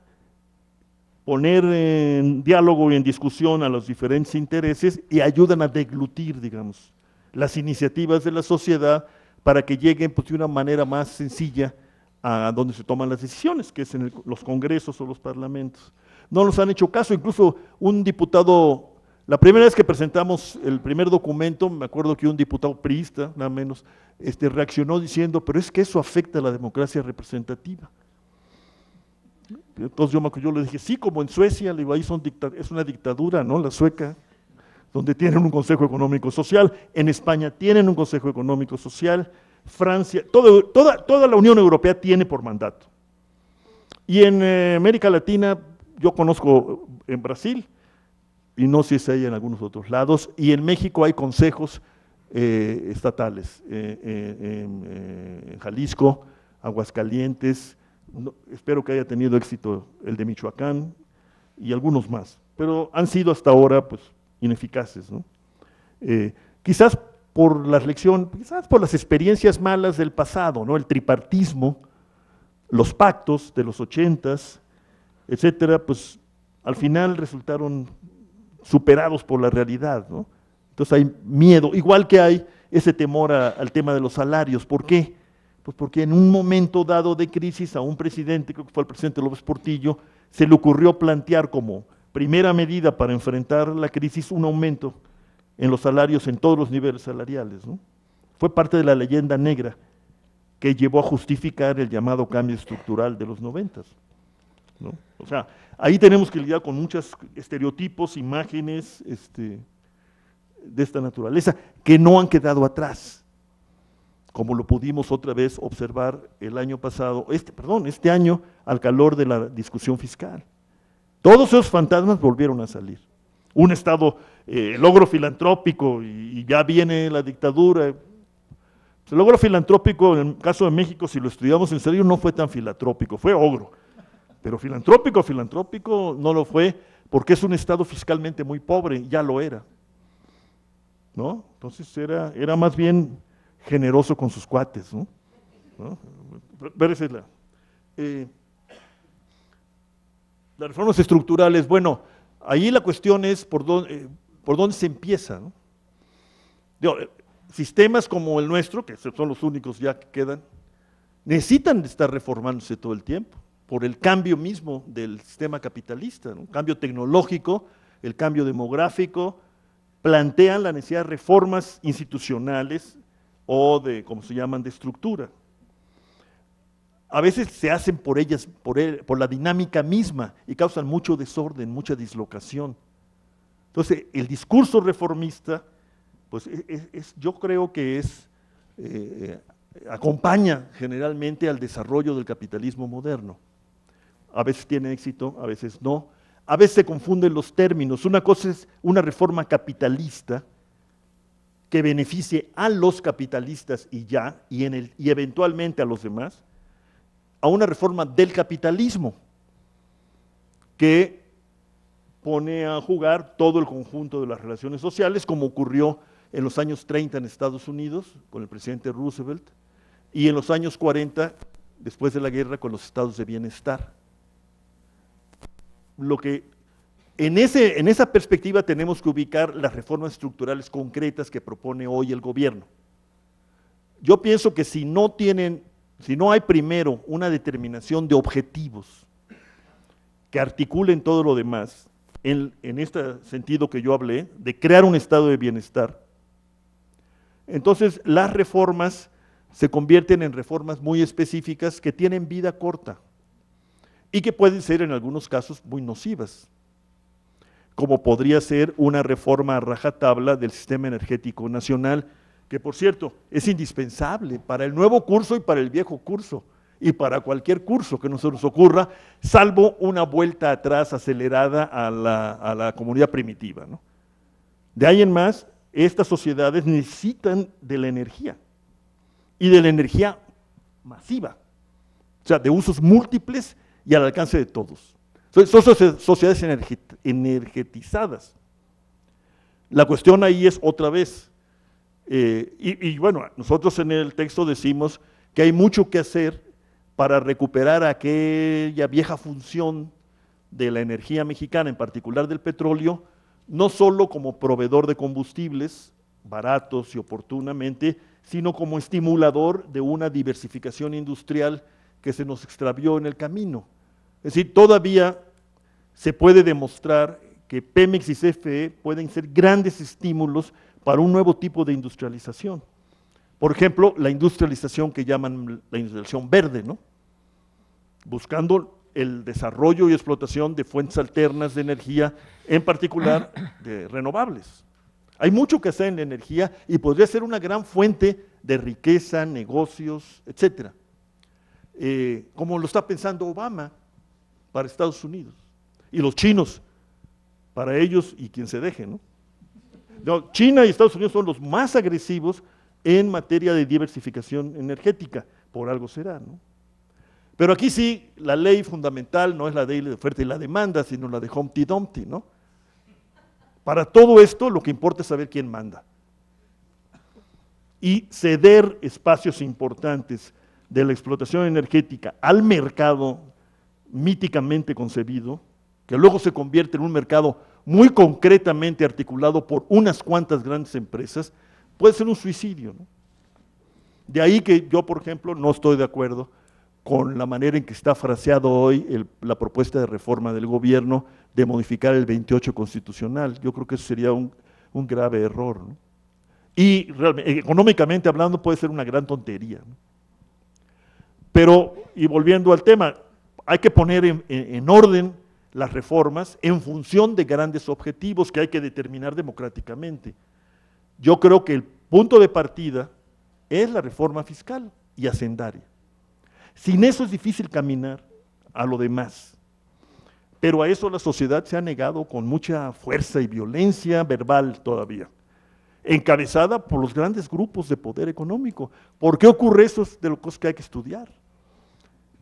poner en diálogo y en discusión a los diferentes intereses y ayudan a deglutir, digamos, las iniciativas de la sociedad para que lleguen pues, de una manera más sencilla a donde se toman las decisiones, que es en los congresos o los parlamentos. No nos han hecho caso, incluso un diputado, la primera vez que presentamos el primer documento, me acuerdo que un diputado priista, nada menos, este, reaccionó diciendo, pero es que eso afecta a la democracia representativa. Entonces yo, yo le dije, sí, como en Suecia, le digo, ahí es una dictadura, ¿no? La sueca, donde tienen un Consejo Económico Social, en España tienen un Consejo Económico Social, Francia, todo- toda, toda la Unión Europea tiene por mandato. Y en eh, América Latina, yo conozco en Brasil, y no sé si hay en algunos otros lados, y en México hay consejos eh, estatales, eh, eh, eh, en Jalisco, Aguascalientes, no- espero que haya tenido éxito el de Michoacán y algunos más, pero han sido hasta ahora pues ineficaces, ¿no? Eh, quizás por la lección, quizás por las experiencias malas del pasado, ¿no? El tripartismo, los pactos de los ochentas, etcétera, pues al final resultaron superados por la realidad, ¿no? Entonces hay miedo, igual que hay ese temor al tema de los salarios. ¿Por qué? Pues porque en un momento dado de crisis a un presidente, creo que fue el presidente López Portillo, se le ocurrió plantear como primera medida para enfrentar la crisis un aumento en los salarios en todos los niveles salariales. Fue parte de la leyenda negra que llevó a justificar el llamado cambio estructural de los noventas. ¿no? O sea, ahí tenemos que lidiar con muchos estereotipos, imágenes este, de esta naturaleza, que no han quedado atrás, como lo pudimos otra vez observar el año pasado, este, perdón, este año al calor de la discusión fiscal. Todos esos fantasmas volvieron a salir. Un Estado, eh, logro filantrópico y, ya viene la dictadura. El logro filantrópico, en el caso de México, si lo estudiamos en serio, no fue tan filantrópico, fue ogro. Pero filantrópico, filantrópico no lo fue porque es un Estado fiscalmente muy pobre, ya lo era. ¿No? Entonces era, era más bien generoso con sus cuates. ¿no? ¿No? Eh, las reformas estructurales, bueno, ahí la cuestión es por dónde, eh, dónde se empieza. ¿no? Eh, sistemas como el nuestro, que son los únicos ya que quedan, necesitan estar reformándose todo el tiempo por el cambio mismo del sistema capitalista, ¿no? cambio tecnológico, el cambio demográfico, plantean la necesidad de reformas institucionales o de, como se llaman, de estructura. A veces se hacen por ellas, por, el- por la dinámica misma y causan mucho desorden, mucha dislocación. Entonces, el discurso reformista, pues es- es- es- yo creo que es, eh, acompaña generalmente al desarrollo del capitalismo moderno. A veces tiene éxito, a veces no. A veces se confunden los términos. Una cosa es una reforma capitalista que beneficie a los capitalistas y ya, y, eventualmente a los demás, a una reforma del capitalismo que pone a jugar todo el conjunto de las relaciones sociales, como ocurrió en los años 30 en Estados Unidos con el presidente Roosevelt y en los años 40, después de la guerra, con los estados de bienestar. Lo que en, ese, en esa perspectiva tenemos que ubicar las reformas estructurales concretas que propone hoy el gobierno. Yo pienso que si no tienen, si no hay primero una determinación de objetivos que articulen todo lo demás, en, en este sentido que yo hablé, de crear un estado de bienestar, entonces las reformas se convierten en reformas muy específicas que tienen vida corta y que pueden ser en algunos casos muy nocivas como podría ser una reforma a rajatabla del sistema energético nacional, que por cierto es indispensable para el nuevo curso y para el viejo curso y para cualquier curso que no se nos ocurra, salvo una vuelta atrás acelerada a la, comunidad primitiva. De ahí en más, estas sociedades necesitan de la energía y de la energía masiva, o sea, de usos múltiples y al alcance de todos. Son sociedades energetizadas. La cuestión ahí es otra vez, eh, y, bueno, nosotros en el texto decimos que hay mucho que hacer para recuperar aquella vieja función de la energía mexicana, en particular del petróleo, no solo como proveedor de combustibles baratos y oportunamente, sino como estimulador de una diversificación industrial que se nos extravió en el camino. Es decir, todavía se puede demostrar que Pemex y CFE pueden ser grandes estímulos para un nuevo tipo de industrialización. Por ejemplo, la industrialización que llaman la industrialización verde, ¿no? Buscando el desarrollo y explotación de fuentes alternas de energía, en particular de renovables. Hay mucho que hacer en la energía y podría ser una gran fuente de riqueza, negocios, etcétera. Eh, como lo está pensando Obama, para Estados Unidos. Y los chinos, para ellos y quien se deje, ¿no? China y Estados Unidos son los más agresivos en materia de diversificación energética, por algo será, ¿no? Pero aquí sí, la ley fundamental no es la ley de oferta y la demanda, sino la de Humpty Dumpty, ¿no? Para todo esto lo que importa es saber quién manda. Y ceder espacios importantes de la explotación energética al mercado míticamente concebido, que luego se convierte en un mercado muy concretamente articulado por unas cuantas grandes empresas, puede ser un suicidio. De ahí que yo, por ejemplo, no estoy de acuerdo con la manera en que está fraseado hoy la propuesta de reforma del gobierno de modificar el 28 constitucional. Yo creo que eso sería un, grave error. Y económicamente hablando puede ser una gran tontería. Pero, y volviendo al tema, hay que poner en, orden las reformas en función de grandes objetivos que hay que determinar democráticamente. Yo creo que el punto de partida es la reforma fiscal y hacendaria. Sin eso es difícil caminar a lo demás. Pero a eso la sociedad se ha negado con mucha fuerza y violencia verbal todavía, encabezada por los grandes grupos de poder económico. ¿Por qué ocurre eso? Es de lo que hay que estudiar.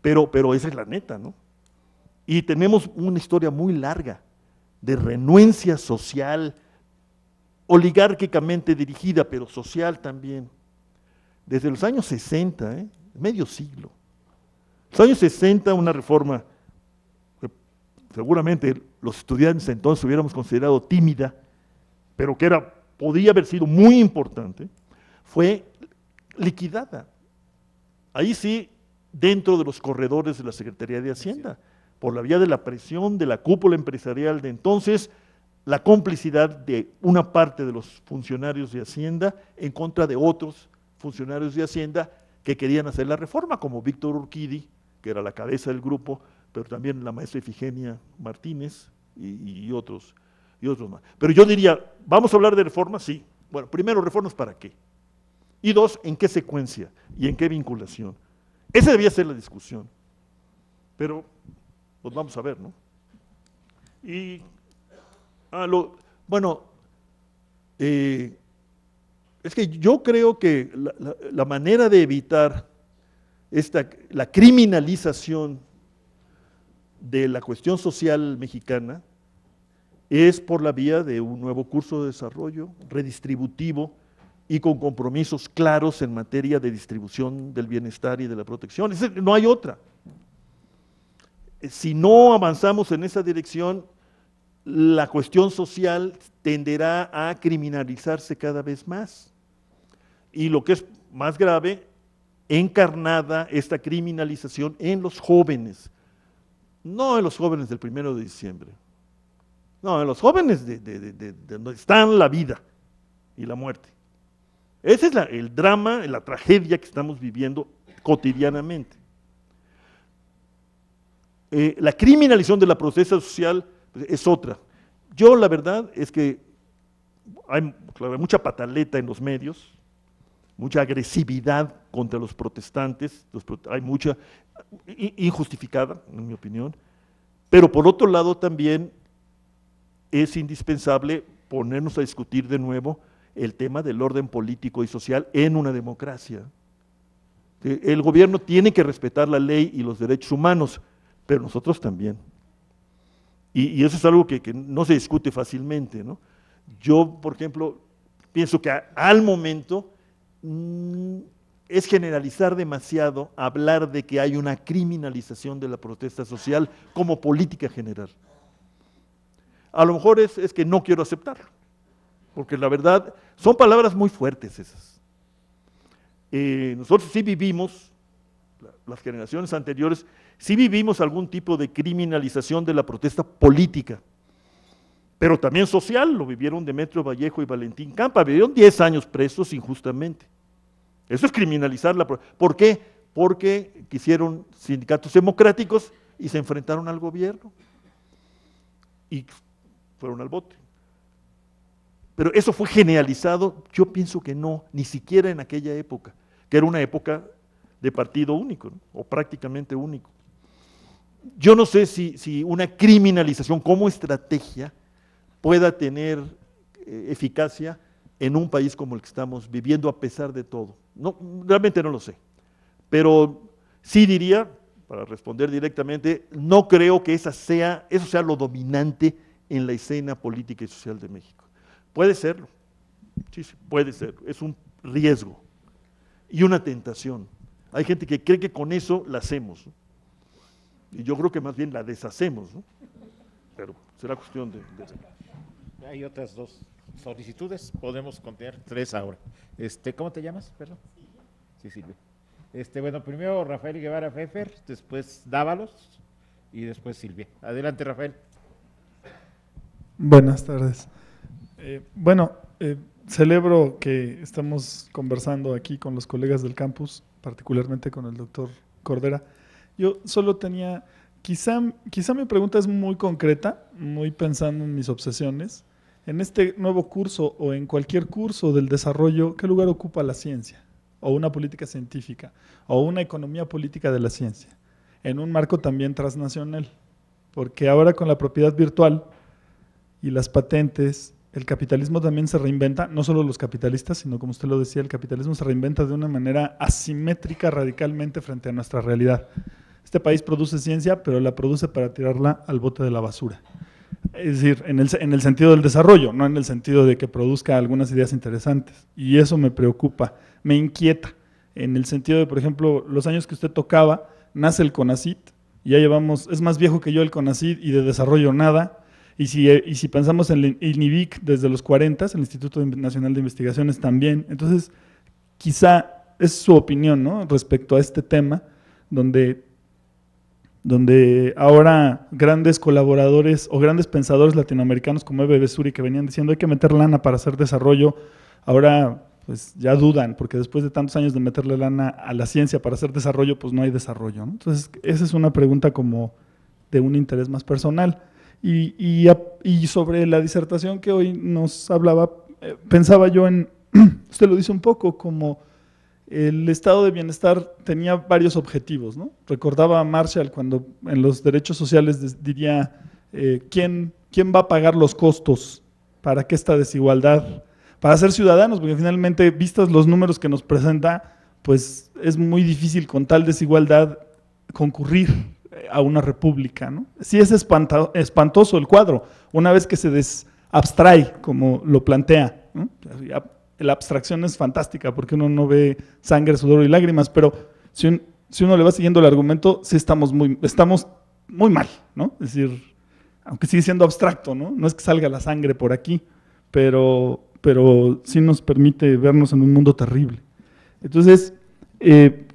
Pero, pero esa es la neta, ¿no? Y tenemos una historia muy larga de renuencia social, oligárquicamente dirigida, pero social también. Desde los años 60, ¿eh? medio siglo. Los años 60, una reforma que seguramente los estudiantes entonces hubiéramos considerado tímida, pero que era, podía haber sido muy importante, fue liquidada. Ahí sí dentro de los corredores de la Secretaría de Hacienda, por la vía de la presión de la cúpula empresarial de entonces, la complicidad de una parte de los funcionarios de Hacienda en contra de otros funcionarios de Hacienda que querían hacer la reforma, como Víctor Urquidi, que era la cabeza del grupo, pero también la maestra Efigenia Martínez y, otros, y otros más. Pero yo diría, ¿vamos a hablar de reformas? Sí. Bueno, primero, ¿reformas para qué? Y dos, ¿en qué secuencia y en qué vinculación? Esa debía ser la discusión. Pero, pues vamos a ver, ¿no? Y, lo, bueno, eh, Es que yo creo que la, manera de evitar esta, la criminalización de la cuestión social mexicana es por la vía de un nuevo curso de desarrollo redistributivo y con compromisos claros en materia de distribución del bienestar y de la protección. No hay otra. Si no avanzamos en esa dirección, la cuestión social tenderá a criminalizarse cada vez más. Y lo que es más grave, encarnada esta criminalización en los jóvenes, no en los jóvenes del primero de diciembre, no, en los jóvenes de, de- de- de- de donde están la vida y la muerte. Ese es el drama, la tragedia que estamos viviendo cotidianamente. Eh, la criminalización de la protesta social pues, es otra. Yo la verdad es que hay mucha pataleta en los medios, mucha agresividad contra los protestantes, hay mucha injustificada, en mi opinión, pero por otro lado también es indispensable ponernos a discutir de nuevo el tema del orden político y social en una democracia. Que El gobierno tiene que respetar la ley y los derechos humanos, pero nosotros también. Y, eso es algo que, que no se discute fácilmente. ¿no? Yo, por ejemplo, pienso que al momento mm, es generalizar demasiado hablar de que hay una criminalización de la protesta social como política general. A lo mejor es, es que no quiero aceptarlo, porque la verdad son palabras muy fuertes esas. Eh, nosotros sí vivimos, las generaciones anteriores, sí vivimos algún tipo de criminalización de la protesta política, pero también social, lo vivieron Demetrio Vallejo y Valentín Campa, vivieron 10 años presos injustamente. Eso es criminalizar la... pro- ¿Por qué? Porque quisieron sindicatos democráticos y se enfrentaron al gobierno y fueron al bote. Pero eso fue generalizado, yo pienso que no, ni siquiera en aquella época, que era una época de partido único, o prácticamente único. Yo no sé si, si una criminalización como estrategia pueda tener eh, eficacia en un país como el que estamos viviendo a pesar de todo. No, realmente no lo sé. Pero sí diría, para responder directamente, no creo que esa sea, eso sea lo dominante en la escena política y social de México. Puede serlo, sí, sí, puede ser, es un riesgo y una tentación. Hay gente que cree que con eso la hacemos, ¿no? y yo creo que más bien la deshacemos, ¿no? pero será cuestión de- de Hay otras dos solicitudes, podemos contener tres ahora. Este, ¿Cómo te llamas? Perdón. Sí, Silvia. Este, bueno, primero Rafael Guevara Pfeffer, después Dávalos y después Silvia. Adelante, Rafael. Buenas tardes. Eh, bueno, eh, celebro que estamos conversando aquí con los colegas del campus, particularmente con el doctor Cordera. Yo solo tenía, quizá, quizá mi pregunta es muy concreta, muy pensando en mis obsesiones. En este nuevo curso o en cualquier curso del desarrollo, ¿qué lugar ocupa la ciencia? O una política científica, o una economía política de la ciencia, en un marco también transnacional. Porque ahora con la propiedad virtual, y las patentes, el capitalismo también se reinventa, no solo los capitalistas, sino como usted lo decía, el capitalismo se reinventa de una manera asimétrica radicalmente frente a nuestra realidad. Este país produce ciencia, pero la produce para tirarla al bote de la basura. Es decir, en el, en el sentido del desarrollo, no en el sentido de que produzca algunas ideas interesantes. Y eso me preocupa, me inquieta. En el sentido de, por ejemplo, los años que usted tocaba, nace el CONACIT, ya llevamos, es más viejo que yo el CONACIT y de desarrollo nada. Y si, y si pensamos en el INIVIC desde los 40, el Instituto Nacional de Investigaciones también. Entonces, quizá es su opinión ¿no? respecto a este tema, donde, donde ahora grandes colaboradores o grandes pensadores latinoamericanos como Ebe Besuri que venían diciendo hay que meter lana para hacer desarrollo, ahora pues ya dudan, porque después de tantos años de meterle lana a la ciencia para hacer desarrollo, pues no hay desarrollo. Entonces, esa es una pregunta como de un interés más personal. Y, y, sobre la disertación que hoy nos hablaba, eh, pensaba yo en, usted lo dice un poco, como el estado de bienestar tenía varios objetivos, ¿no? Recordaba a Marshall cuando en los derechos sociales diría, eh, ¿quién, ¿quién va a pagar los costos para que esta desigualdad, para ser ciudadanos, porque finalmente, vistos los números que nos presenta, pues es muy difícil con tal desigualdad concurrir a una república, ¿no? Sí es espantoso el cuadro, una vez que se desabstrae, como lo plantea, La abstracción es fantástica porque uno no ve sangre, sudor y lágrimas, pero si uno le va siguiendo el argumento, sí estamos muy, estamos muy mal, ¿no? Es decir, aunque sigue siendo abstracto, ¿no? No es que salga la sangre por aquí, pero, pero sí nos permite vernos en un mundo terrible. Entonces, eh,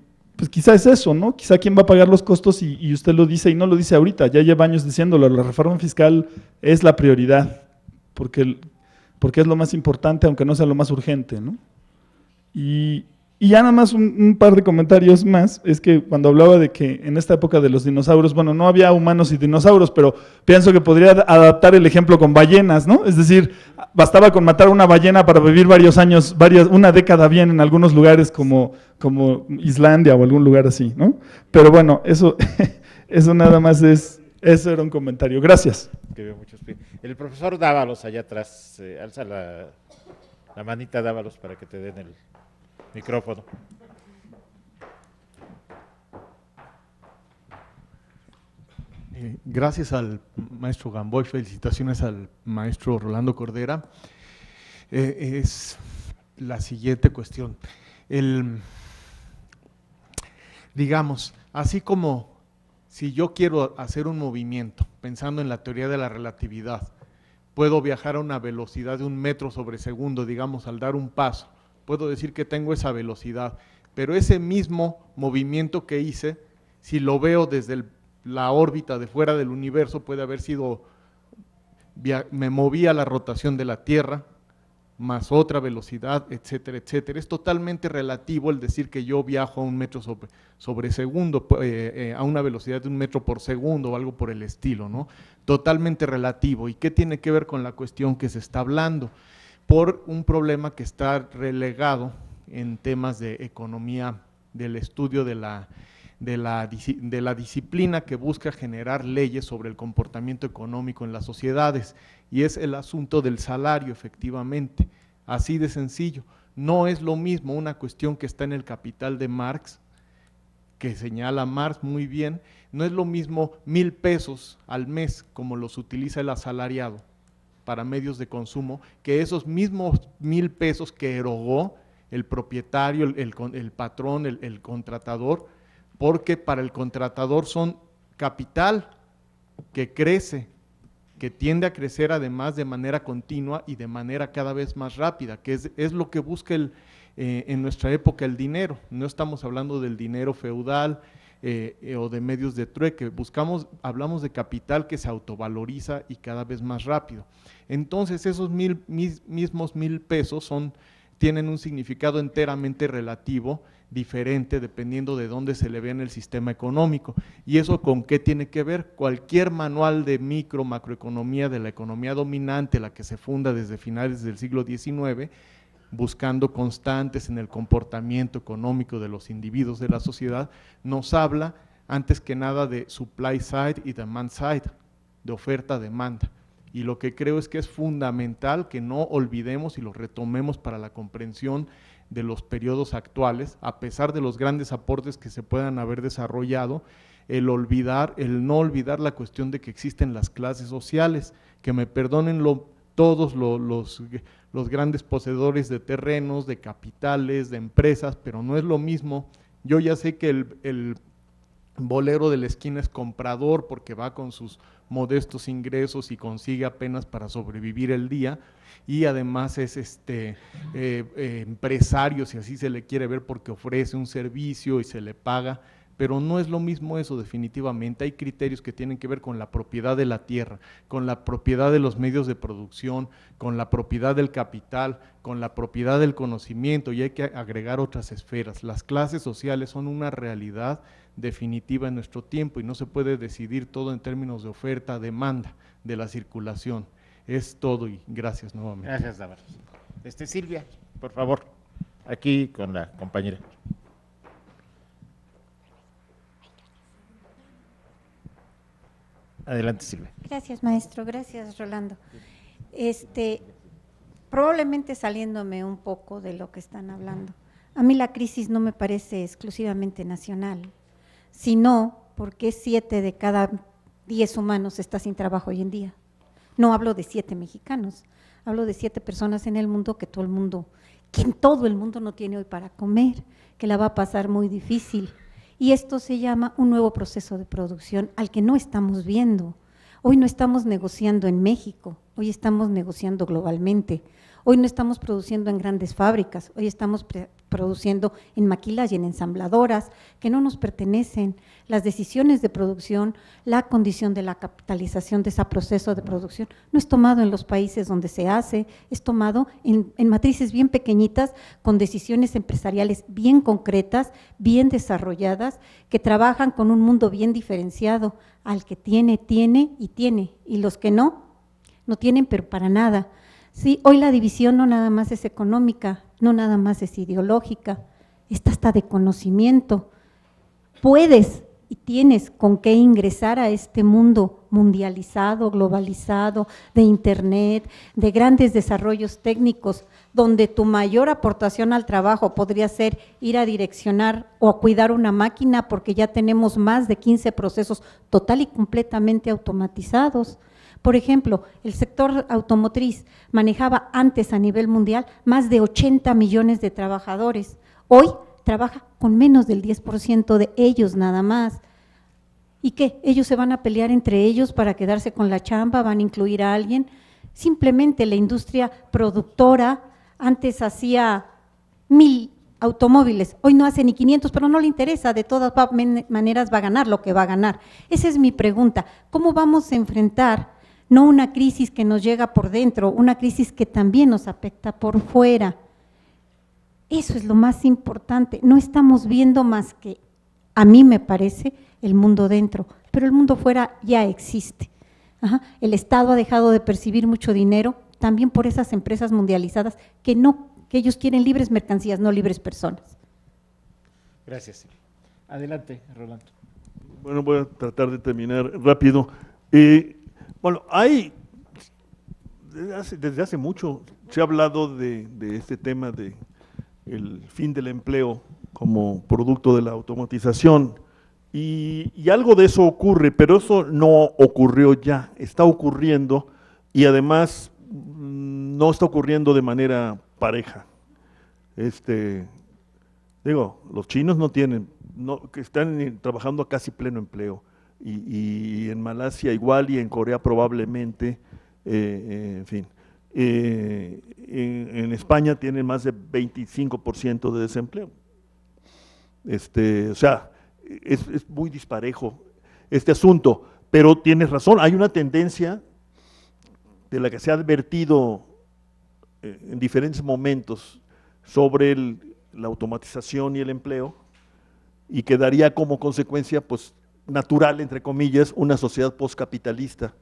pues quizá es eso, ¿no? Quizá quién va a pagar los costos y, usted lo dice y no lo dice ahorita, ya lleva años diciéndolo, la reforma fiscal es la prioridad, porque, porque es lo más importante, aunque no sea lo más urgente, ¿no? Y, y ya nada más un, par de comentarios más, es que cuando hablaba de que en esta época de los dinosaurios, bueno, no había humanos y dinosaurios, pero pienso que podría ad- adaptar el ejemplo con ballenas, ¿no? Es decir, bastaba con matar una ballena para vivir varios años, varias, una década bien en algunos lugares como, como Islandia o algún lugar así, ¿no? Pero bueno, eso, eso nada más es, eso era un comentario. Gracias. El profesor Dávalos allá atrás, eh, alza la, la manita Dávalos para que te den el micrófono. Eh, Gracias al maestro Gamboy, felicitaciones al maestro Rolando Cordera. Eh, es la siguiente cuestión. El, digamos, así como si yo quiero hacer un movimiento, pensando en la teoría de la relatividad, puedo viajar a una velocidad de un metro sobre segundo, digamos, al dar un paso, puedo decir que tengo esa velocidad, pero ese mismo movimiento que hice, si lo veo desde la órbita de fuera del universo, puede haber sido, me moví a la rotación de la Tierra, más otra velocidad, etcétera, etcétera. Es totalmente relativo el decir que yo viajo a un metro sobre, segundo, eh, eh, a una velocidad de un metro por segundo o algo por el estilo, ¿no? Totalmente relativo. ¿Y qué tiene que ver con la cuestión que se está hablando? Por un problema que está relegado en temas de economía, del estudio de la, de la, de la disciplina que busca generar leyes sobre el comportamiento económico en las sociedades, y es el asunto del salario, efectivamente, así de sencillo. No es lo mismo una cuestión que está en el capital de Marx, que señala Marx muy bien, no es lo mismo mil pesos al mes como los utiliza el asalariado para medios de consumo, que esos mismos mil pesos que erogó el propietario, el, el el patrón, el, el contratador, porque para el contratador son capital que crece, que tiende a crecer además de manera continua y de manera cada vez más rápida, que es, es lo que busca el, eh, en nuestra época el dinero. No estamos hablando del dinero feudal eh, eh, o de medios de trueque, buscamos, hablamos de capital que se autovaloriza y cada vez más rápido. Entonces esos mismos mil pesos tienen un significado enteramente relativo, diferente dependiendo de dónde se le ve en el sistema económico. ¿Y eso con qué tiene que ver? Cualquier manual de micro, macroeconomía de la economía dominante, la que se funda desde finales del siglo XIX, buscando constantes en el comportamiento económico de los individuos de la sociedad, nos habla antes que nada de supply side y demand side, de oferta-demanda. Y lo que creo es que es fundamental que no olvidemos y lo retomemos para la comprensión de los periodos actuales, a pesar de los grandes aportes que se puedan haber desarrollado, el olvidar, el no olvidar la cuestión de que existen las clases sociales, que me perdonen lo- todos lo- los, los grandes poseedores de terrenos, de capitales, de empresas, pero no es lo mismo. Yo ya sé que el, el bolero de la esquina es comprador porque va con sus modestos ingresos y consigue apenas para sobrevivir el día y además es este eh, eh, empresario si así se le quiere ver porque ofrece un servicio y se le paga pero no es lo mismo eso definitivamente hay criterios que tienen que ver con la propiedad de la tierra con la propiedad de los medios de producción con la propiedad del capital con la propiedad del conocimiento y hay que agregar otras esferas las clases sociales son una realidad definitiva en nuestro tiempo y no se puede decidir todo en términos de oferta, demanda, de la circulación. Es todo y gracias nuevamente. Gracias, Dávalos. Este, Silvia, por favor, aquí con la compañera. Adelante, Silvia. Gracias, maestro. Gracias, Rolando. Este, probablemente saliéndome un poco de lo que están hablando. A mí la crisis no me parece exclusivamente nacional, sino porque siete de cada diez humanos está sin trabajo hoy en día. No hablo de siete mexicanos, hablo de siete personas en el mundo que todo el mundo, que en todo el mundo no tiene hoy para comer, que la va a pasar muy difícil. Y esto se llama un nuevo proceso de producción al que no estamos viendo. Hoy no estamos negociando en México, hoy estamos negociando globalmente. Hoy no estamos produciendo en grandes fábricas, hoy estamos produciendo en maquilas y en ensambladoras que no nos pertenecen. Las decisiones de producción, la condición de la capitalización de ese proceso de producción no es tomado en los países donde se hace, es tomado en, matrices bien pequeñitas con decisiones empresariales bien concretas, bien desarrolladas, que trabajan con un mundo bien diferenciado. Al que tiene, tiene y tiene, y los que no, no tienen, pero para nada. Sí, hoy la división no nada más es económica, no nada más es ideológica, está hasta de conocimiento. Puedes y tienes con qué ingresar a este mundo mundializado, globalizado, de Internet, de grandes desarrollos técnicos, donde tu mayor aportación al trabajo podría ser ir a direccionar o a cuidar una máquina, porque ya tenemos más de 15 procesos total y completamente automatizados. Por ejemplo, el sector automotriz manejaba antes a nivel mundial más de 80 millones de trabajadores. Hoy trabaja con menos del 10% de ellos nada más. ¿Y qué? ¿Ellos se van a pelear entre ellos para quedarse con la chamba? ¿Van a incluir a alguien? Simplemente la industria productora antes hacía mil automóviles, hoy no hace ni 500, pero no le interesa, de todas maneras va a ganar lo que va a ganar. Esa es mi pregunta, ¿cómo vamos a enfrentar no una crisis que nos llega por dentro, una crisis que también nos afecta por fuera. Eso es lo más importante. No estamos viendo más que, a mí me parece, el mundo dentro, pero el mundo fuera ya existe. El Estado ha dejado de percibir mucho dinero también por esas empresas mundializadas que no, que ellos quieren libres mercancías, no libres personas. Gracias. Adelante, Rolando. Bueno, voy a tratar de terminar rápido. Eh, bueno, hay, desde hace, mucho se ha hablado de, este tema de el fin del empleo como producto de la automatización y, y, algo de eso ocurre, pero eso no ocurrió ya, está ocurriendo y además mm, no está ocurriendo de manera pareja. Este, digo, los chinos no tienen, no, que están trabajando a casi pleno empleo y, en Malasia igual y en Corea probablemente, eh, eh, en fin. Eh, en, España tienen más de 25% de desempleo. Este, o sea, es, es, muy disparejo este asunto, pero tienes razón, hay una tendencia de la que se ha advertido en diferentes momentos sobre la automatización y el empleo y que daría como consecuencia pues natural, entre comillas, una sociedad postcapitalista.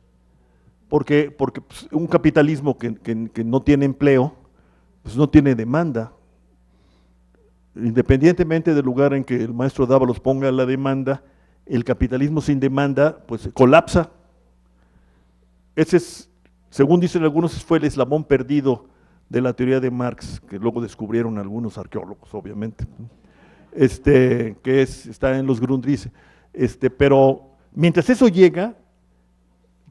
Porque, porque pues, un capitalismo que, no tiene empleo, pues no tiene demanda. Independientemente del lugar en que el maestro Dávalos ponga la demanda, el capitalismo sin demanda pues colapsa. Ese es, según dicen algunos, fue el eslamón perdido de la teoría de Marx, que luego descubrieron algunos arqueólogos, obviamente, este, que es, está en los Grundrisse. Este, pero mientras eso llega,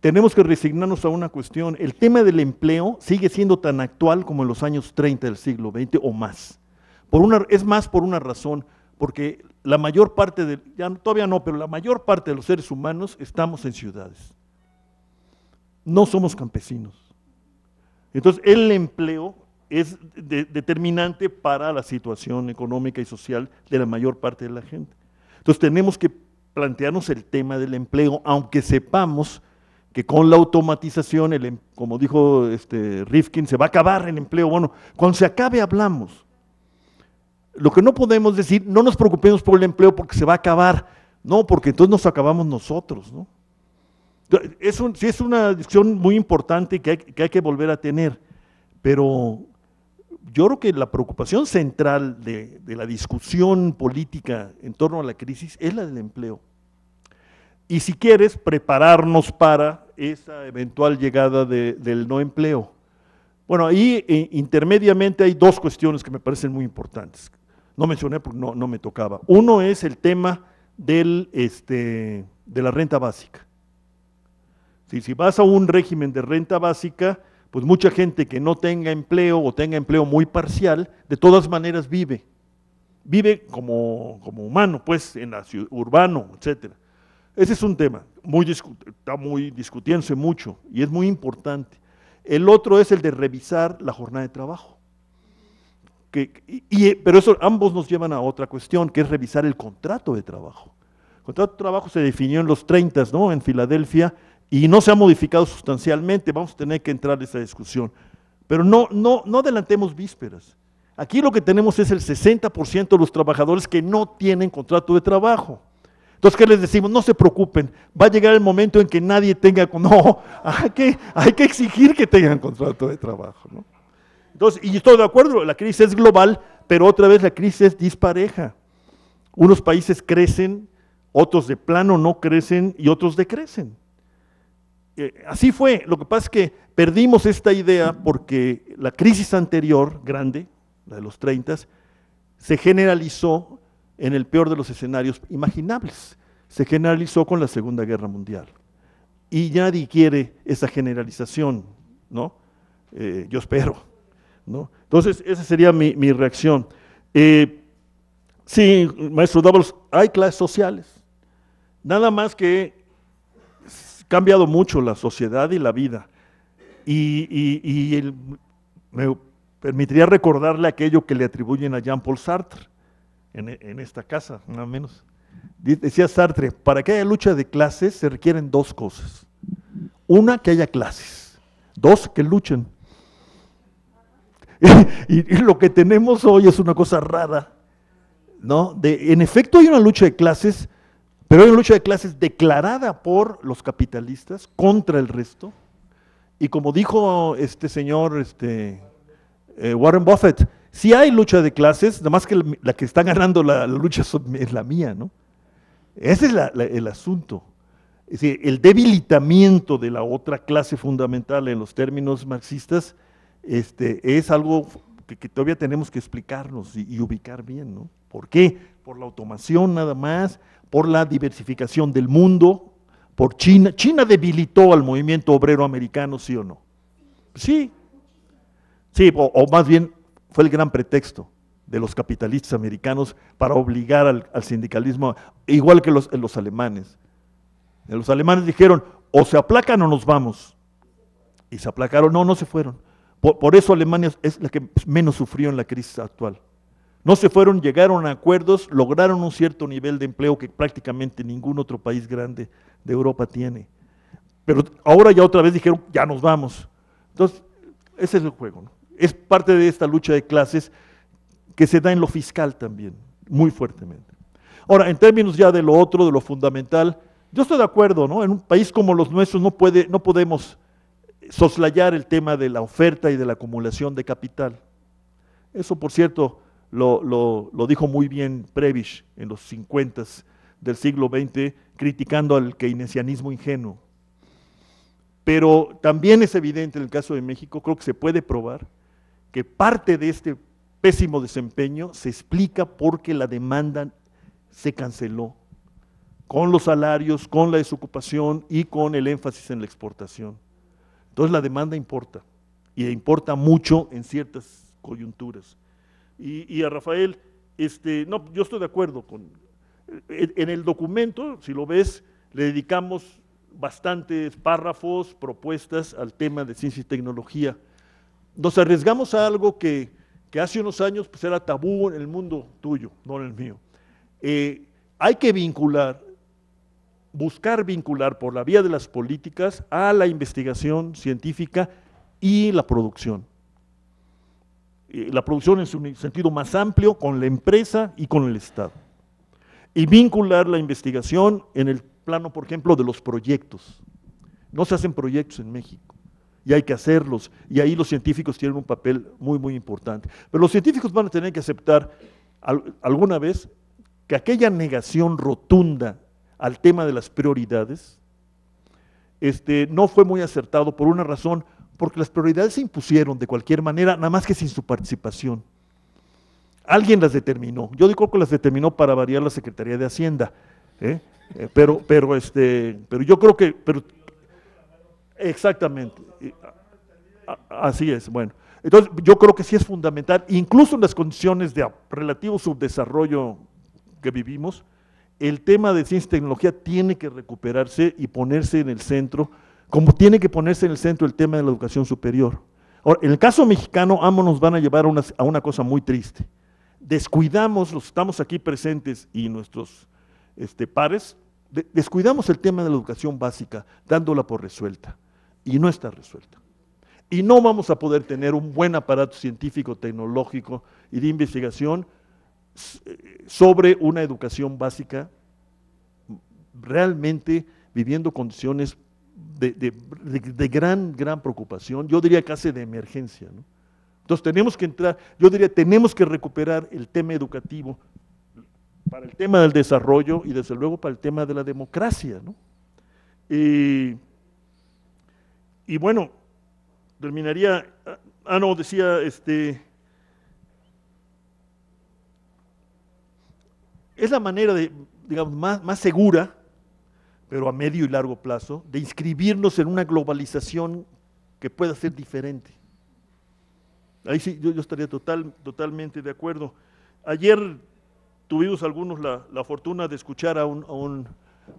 tenemos que resignarnos a una cuestión. El tema del empleo sigue siendo tan actual como en los años 30 del siglo XX o más. Por una, es más por una razón, porque la mayor parte, de, ya todavía no, pero la mayor parte de los seres humanos estamos en ciudades. No somos campesinos. Entonces, el empleo es determinante para la situación económica y social de la mayor parte de la gente. Entonces, tenemos que plantearnos el tema del empleo, aunque sepamos que con la automatización, el, em, como dijo este Rifkin, se va a acabar el empleo. Bueno, cuando se acabe hablamos. Lo que no podemos decir, no nos preocupemos por el empleo porque se va a acabar. No, porque entonces nos acabamos nosotros. ¿no? Es sí es una discusión muy importante que que hay que volver a tener, pero yo creo que la preocupación central de, la discusión política en torno a la crisis es la del empleo y si quieres, prepararnos para esa eventual llegada del no empleo. Bueno, ahí eh, intermediamente hay dos cuestiones que me parecen muy importantes. No mencioné porque no, me tocaba. Uno es el tema del, este, de la renta básica. Si, si vas a un régimen de renta básica, pues mucha gente que no tenga empleo o tenga empleo muy parcial, de todas maneras vive. Vive como, como humano, pues, en la ciudad, urbano, etcétera. Ese es un tema, muy está muy discutiéndose mucho y es muy importante. El otro es el de revisar la jornada de trabajo. Que- y- pero eso ambos nos llevan a otra cuestión, que es revisar el contrato de trabajo. El contrato de trabajo se definió en los 30, ¿no? En Filadelfia, y no se ha modificado sustancialmente, vamos a tener que entrar en esa discusión. Pero no, no, no adelantemos vísperas. Aquí lo que tenemos es el 60% de los trabajadores que no tienen contrato de trabajo. Entonces, ¿qué les decimos? No se preocupen, va a llegar el momento en que nadie tenga, no, hay que, hay que exigir que tengan contrato de trabajo. ¿no? Entonces, y estoy de acuerdo, la crisis es global, pero otra vez la crisis es dispareja. Unos países crecen, otros de plano no crecen y otros decrecen. Eh, así fue, lo que pasa es que perdimos esta idea porque la crisis anterior, grande, la de los 30, se generalizó en el peor de los escenarios imaginables. Se generalizó con la Segunda Guerra Mundial. Y nadie quiere esa generalización, ¿no? Eh, yo espero, ¿no? Entonces, esa sería mi, reacción. Eh, sí, maestro Dávalos, hay clases sociales. Nada más que cambiado mucho la sociedad y la vida. Y, me permitiría recordarle aquello que le atribuyen a Jean-Paul Sartre en, esta casa, nada menos. Decía Sartre, para que haya lucha de clases se requieren dos cosas. Una, que haya clases. Dos, que luchen. y, y lo que tenemos hoy es una cosa rara, ¿no? De, en efecto hay una lucha de clases, pero hay una lucha de clases declarada por los capitalistas contra el resto. Y como dijo este señor este, eh, Warren Buffett, si hay lucha de clases, nada más que la, que está ganando la, lucha es la mía, ¿no? Ese es la- el asunto. Es decir, el debilitamiento de la otra clase fundamental en los términos marxistas este, es algo que, que todavía tenemos que explicarnos y, y ubicar bien, ¿no? ¿Por qué? Por la automación nada más, por la diversificación del mundo, por China. China debilitó al movimiento obrero americano, ¿sí o no? Sí, Sí, o, más bien fue el gran pretexto de los capitalistas americanos para obligar al, al sindicalismo, igual que los, los alemanes. Los alemanes dijeron, o se aplacan o nos vamos. Y se aplacaron, no, no se fueron. Por, por eso Alemania es la que menos sufrió en la crisis actual. No se fueron, llegaron a acuerdos, lograron un cierto nivel de empleo que prácticamente ningún otro país grande de Europa tiene. Pero ahora ya otra vez dijeron, ya nos vamos. Entonces, ese es el juego. ¿no? Es parte de esta lucha de clases que se da en lo fiscal también, muy fuertemente. Ahora, en términos ya de lo otro, de lo fundamental, yo estoy de acuerdo, ¿no? En un país como los nuestros no, puede, no podemos soslayar el tema de la oferta y de la acumulación de capital. Eso, por cierto, lo, dijo muy bien Prebisch en los 50 del siglo XX, criticando al keynesianismo ingenuo. Pero también es evidente en el caso de México, creo que se puede probar, que parte de este pésimo desempeño se explica porque la demanda se canceló con los salarios, con la desocupación y con el énfasis en la exportación. Entonces la demanda importa, y importa mucho en ciertas coyunturas. Y, a Rafael, este, no, yo estoy de acuerdo con, en, en el documento, si lo ves, le dedicamos bastantes párrafos, propuestas al tema de ciencia y tecnología. Nos arriesgamos a algo que, que hace unos años pues, era tabú en el mundo tuyo, no en el mío. Eh, hay que vincular, buscar vincular por la vía de las políticas a la investigación científica y la producción. Eh, La producción en su sentido más amplio con la empresa y con el Estado. Y vincular la investigación en el plano, por ejemplo, de los proyectos. No se hacen proyectos en México y hay que hacerlos. Y ahí los científicos tienen un papel muy, muy importante. Pero los científicos van a tener que aceptar al- alguna vez que aquella negación rotunda al tema de las prioridades este, no fue muy acertado por una razón, porque las prioridades se impusieron de cualquier manera, nada más que sin su participación. Alguien las determinó. Yo digo que las determinó para variar la Secretaría de Hacienda. ¿eh? Eh, pero, pero, este, pero yo creo que, pero, exactamente, así es, bueno. Entonces, yo creo que sí es fundamental, incluso en las condiciones de relativo subdesarrollo que vivimos, el tema de ciencia y tecnología tiene que recuperarse y ponerse en el centro, como tiene que ponerse en el centro el tema de la educación superior. En el caso mexicano, ambos nos van a llevar a una, a una cosa muy triste. Descuidamos, los estamos aquí presentes y nuestros este, pares, de- descuidamos el tema de la educación básica, dándola por resuelta, y no está resuelta. Y no vamos a poder tener un buen aparato científico, tecnológico y de investigación eh, sobre una educación básica realmente viviendo condiciones de, de- de- gran, gran preocupación, yo diría casi de emergencia. ¿no? Entonces tenemos que entrar, yo diría, tenemos que recuperar el tema educativo para el tema del desarrollo y desde luego para el tema de la democracia. ¿no? Y, y bueno, terminaría, ah, ah no, decía, este, es la manera de, digamos, más, más segura, pero a medio y largo plazo, de inscribirnos en una globalización que pueda ser diferente. Ahí sí, yo, estaría total, totalmente de acuerdo. Ayer tuvimos algunos la, la fortuna de escuchar a un, a un,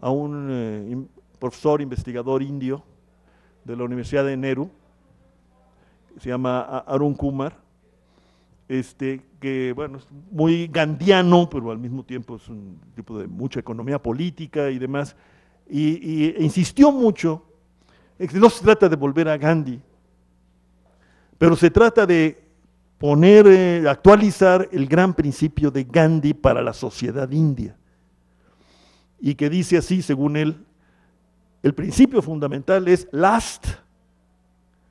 a un eh, profesor investigador indio de la Universidad de Nehru, se llama Arun Kumar, este, que bueno, es muy gandiano, pero al mismo tiempo es un tipo de mucha economía política y demás, y, insistió mucho no se trata de volver a Gandhi, pero se trata de poner, eh, actualizar el gran principio de Gandhi para la sociedad india, y que dice así, según él, el principio fundamental es last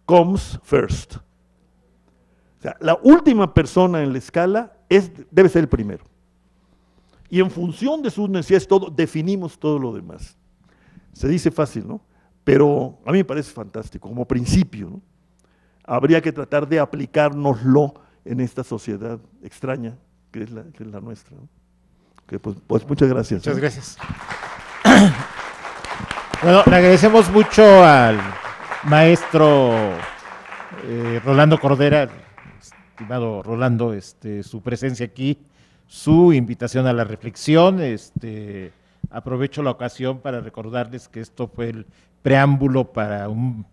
comes first. O sea, la última persona en la escala es, debe ser el primero. Y en función de sus necesidades, todo, definimos todo lo demás. Se dice fácil, ¿no? Pero a mí me parece fantástico, como principio, ¿no? Habría que tratar de aplicárnoslo en esta sociedad extraña que es la, que es la nuestra. ¿no? Que pues, pues muchas gracias. Muchas ¿eh? gracias. Bueno, le agradecemos mucho al maestro eh, Rolando Cordera, estimado Rolando, este, su presencia aquí, su invitación a la reflexión. Este, aprovecho la ocasión para recordarles que esto fue el preámbulo para un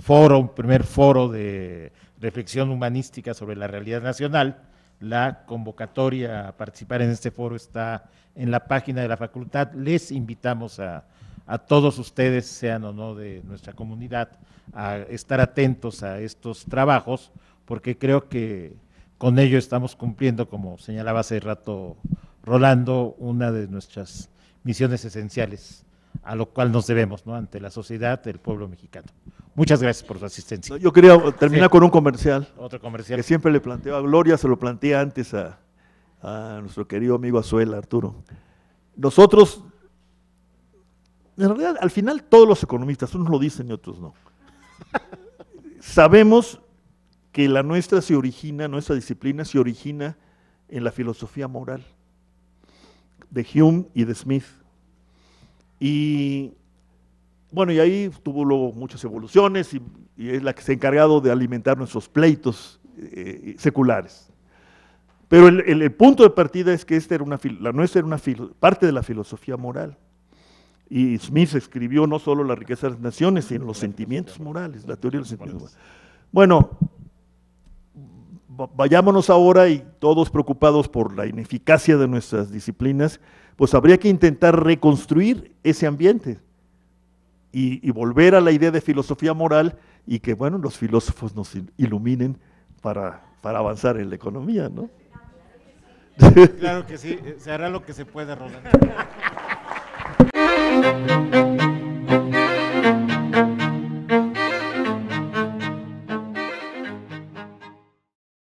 foro, un primer foro de reflexión humanística sobre la realidad nacional. La convocatoria a participar en este foro está en la página de la facultad. Les invitamos a, a todos ustedes, sean o no de nuestra comunidad, a estar atentos a estos trabajos, porque creo que con ello estamos cumpliendo, como señalaba hace rato Rolando, una de nuestras misiones esenciales, a lo cual nos debemos, ¿no? Ante la sociedad del pueblo mexicano. Muchas gracias por su asistencia. Yo quería terminar Sí. con un comercial. Otro comercial. que siempre le planteo a Gloria, se lo planteé antes a, a nuestro querido amigo Azuela, Arturo. Nosotros, en realidad, al final todos los economistas, unos lo dicen y otros no, sabemos que la nuestra se origina, nuestra disciplina se origina en la filosofía moral de Hume y de Smith. Y bueno, y ahí tuvo luego muchas evoluciones y, y es la que se ha encargado de alimentar nuestros pleitos eh, seculares. Pero el, el- el punto de partida es que esta era una, la nuestra era una parte de la filosofía moral. Y Smith escribió no solo la riqueza de las naciones, sino los sentimientos morales, la teoría de los sentimientos morales. Bueno, vayámonos ahora y todos preocupados por la ineficacia de nuestras disciplinas, pues habría que intentar reconstruir ese ambiente y, volver a la idea de filosofía moral y que, bueno, los filósofos nos il- iluminen para, para avanzar en la economía, ¿no? Claro que sí, se hará lo que se pueda, Rolando.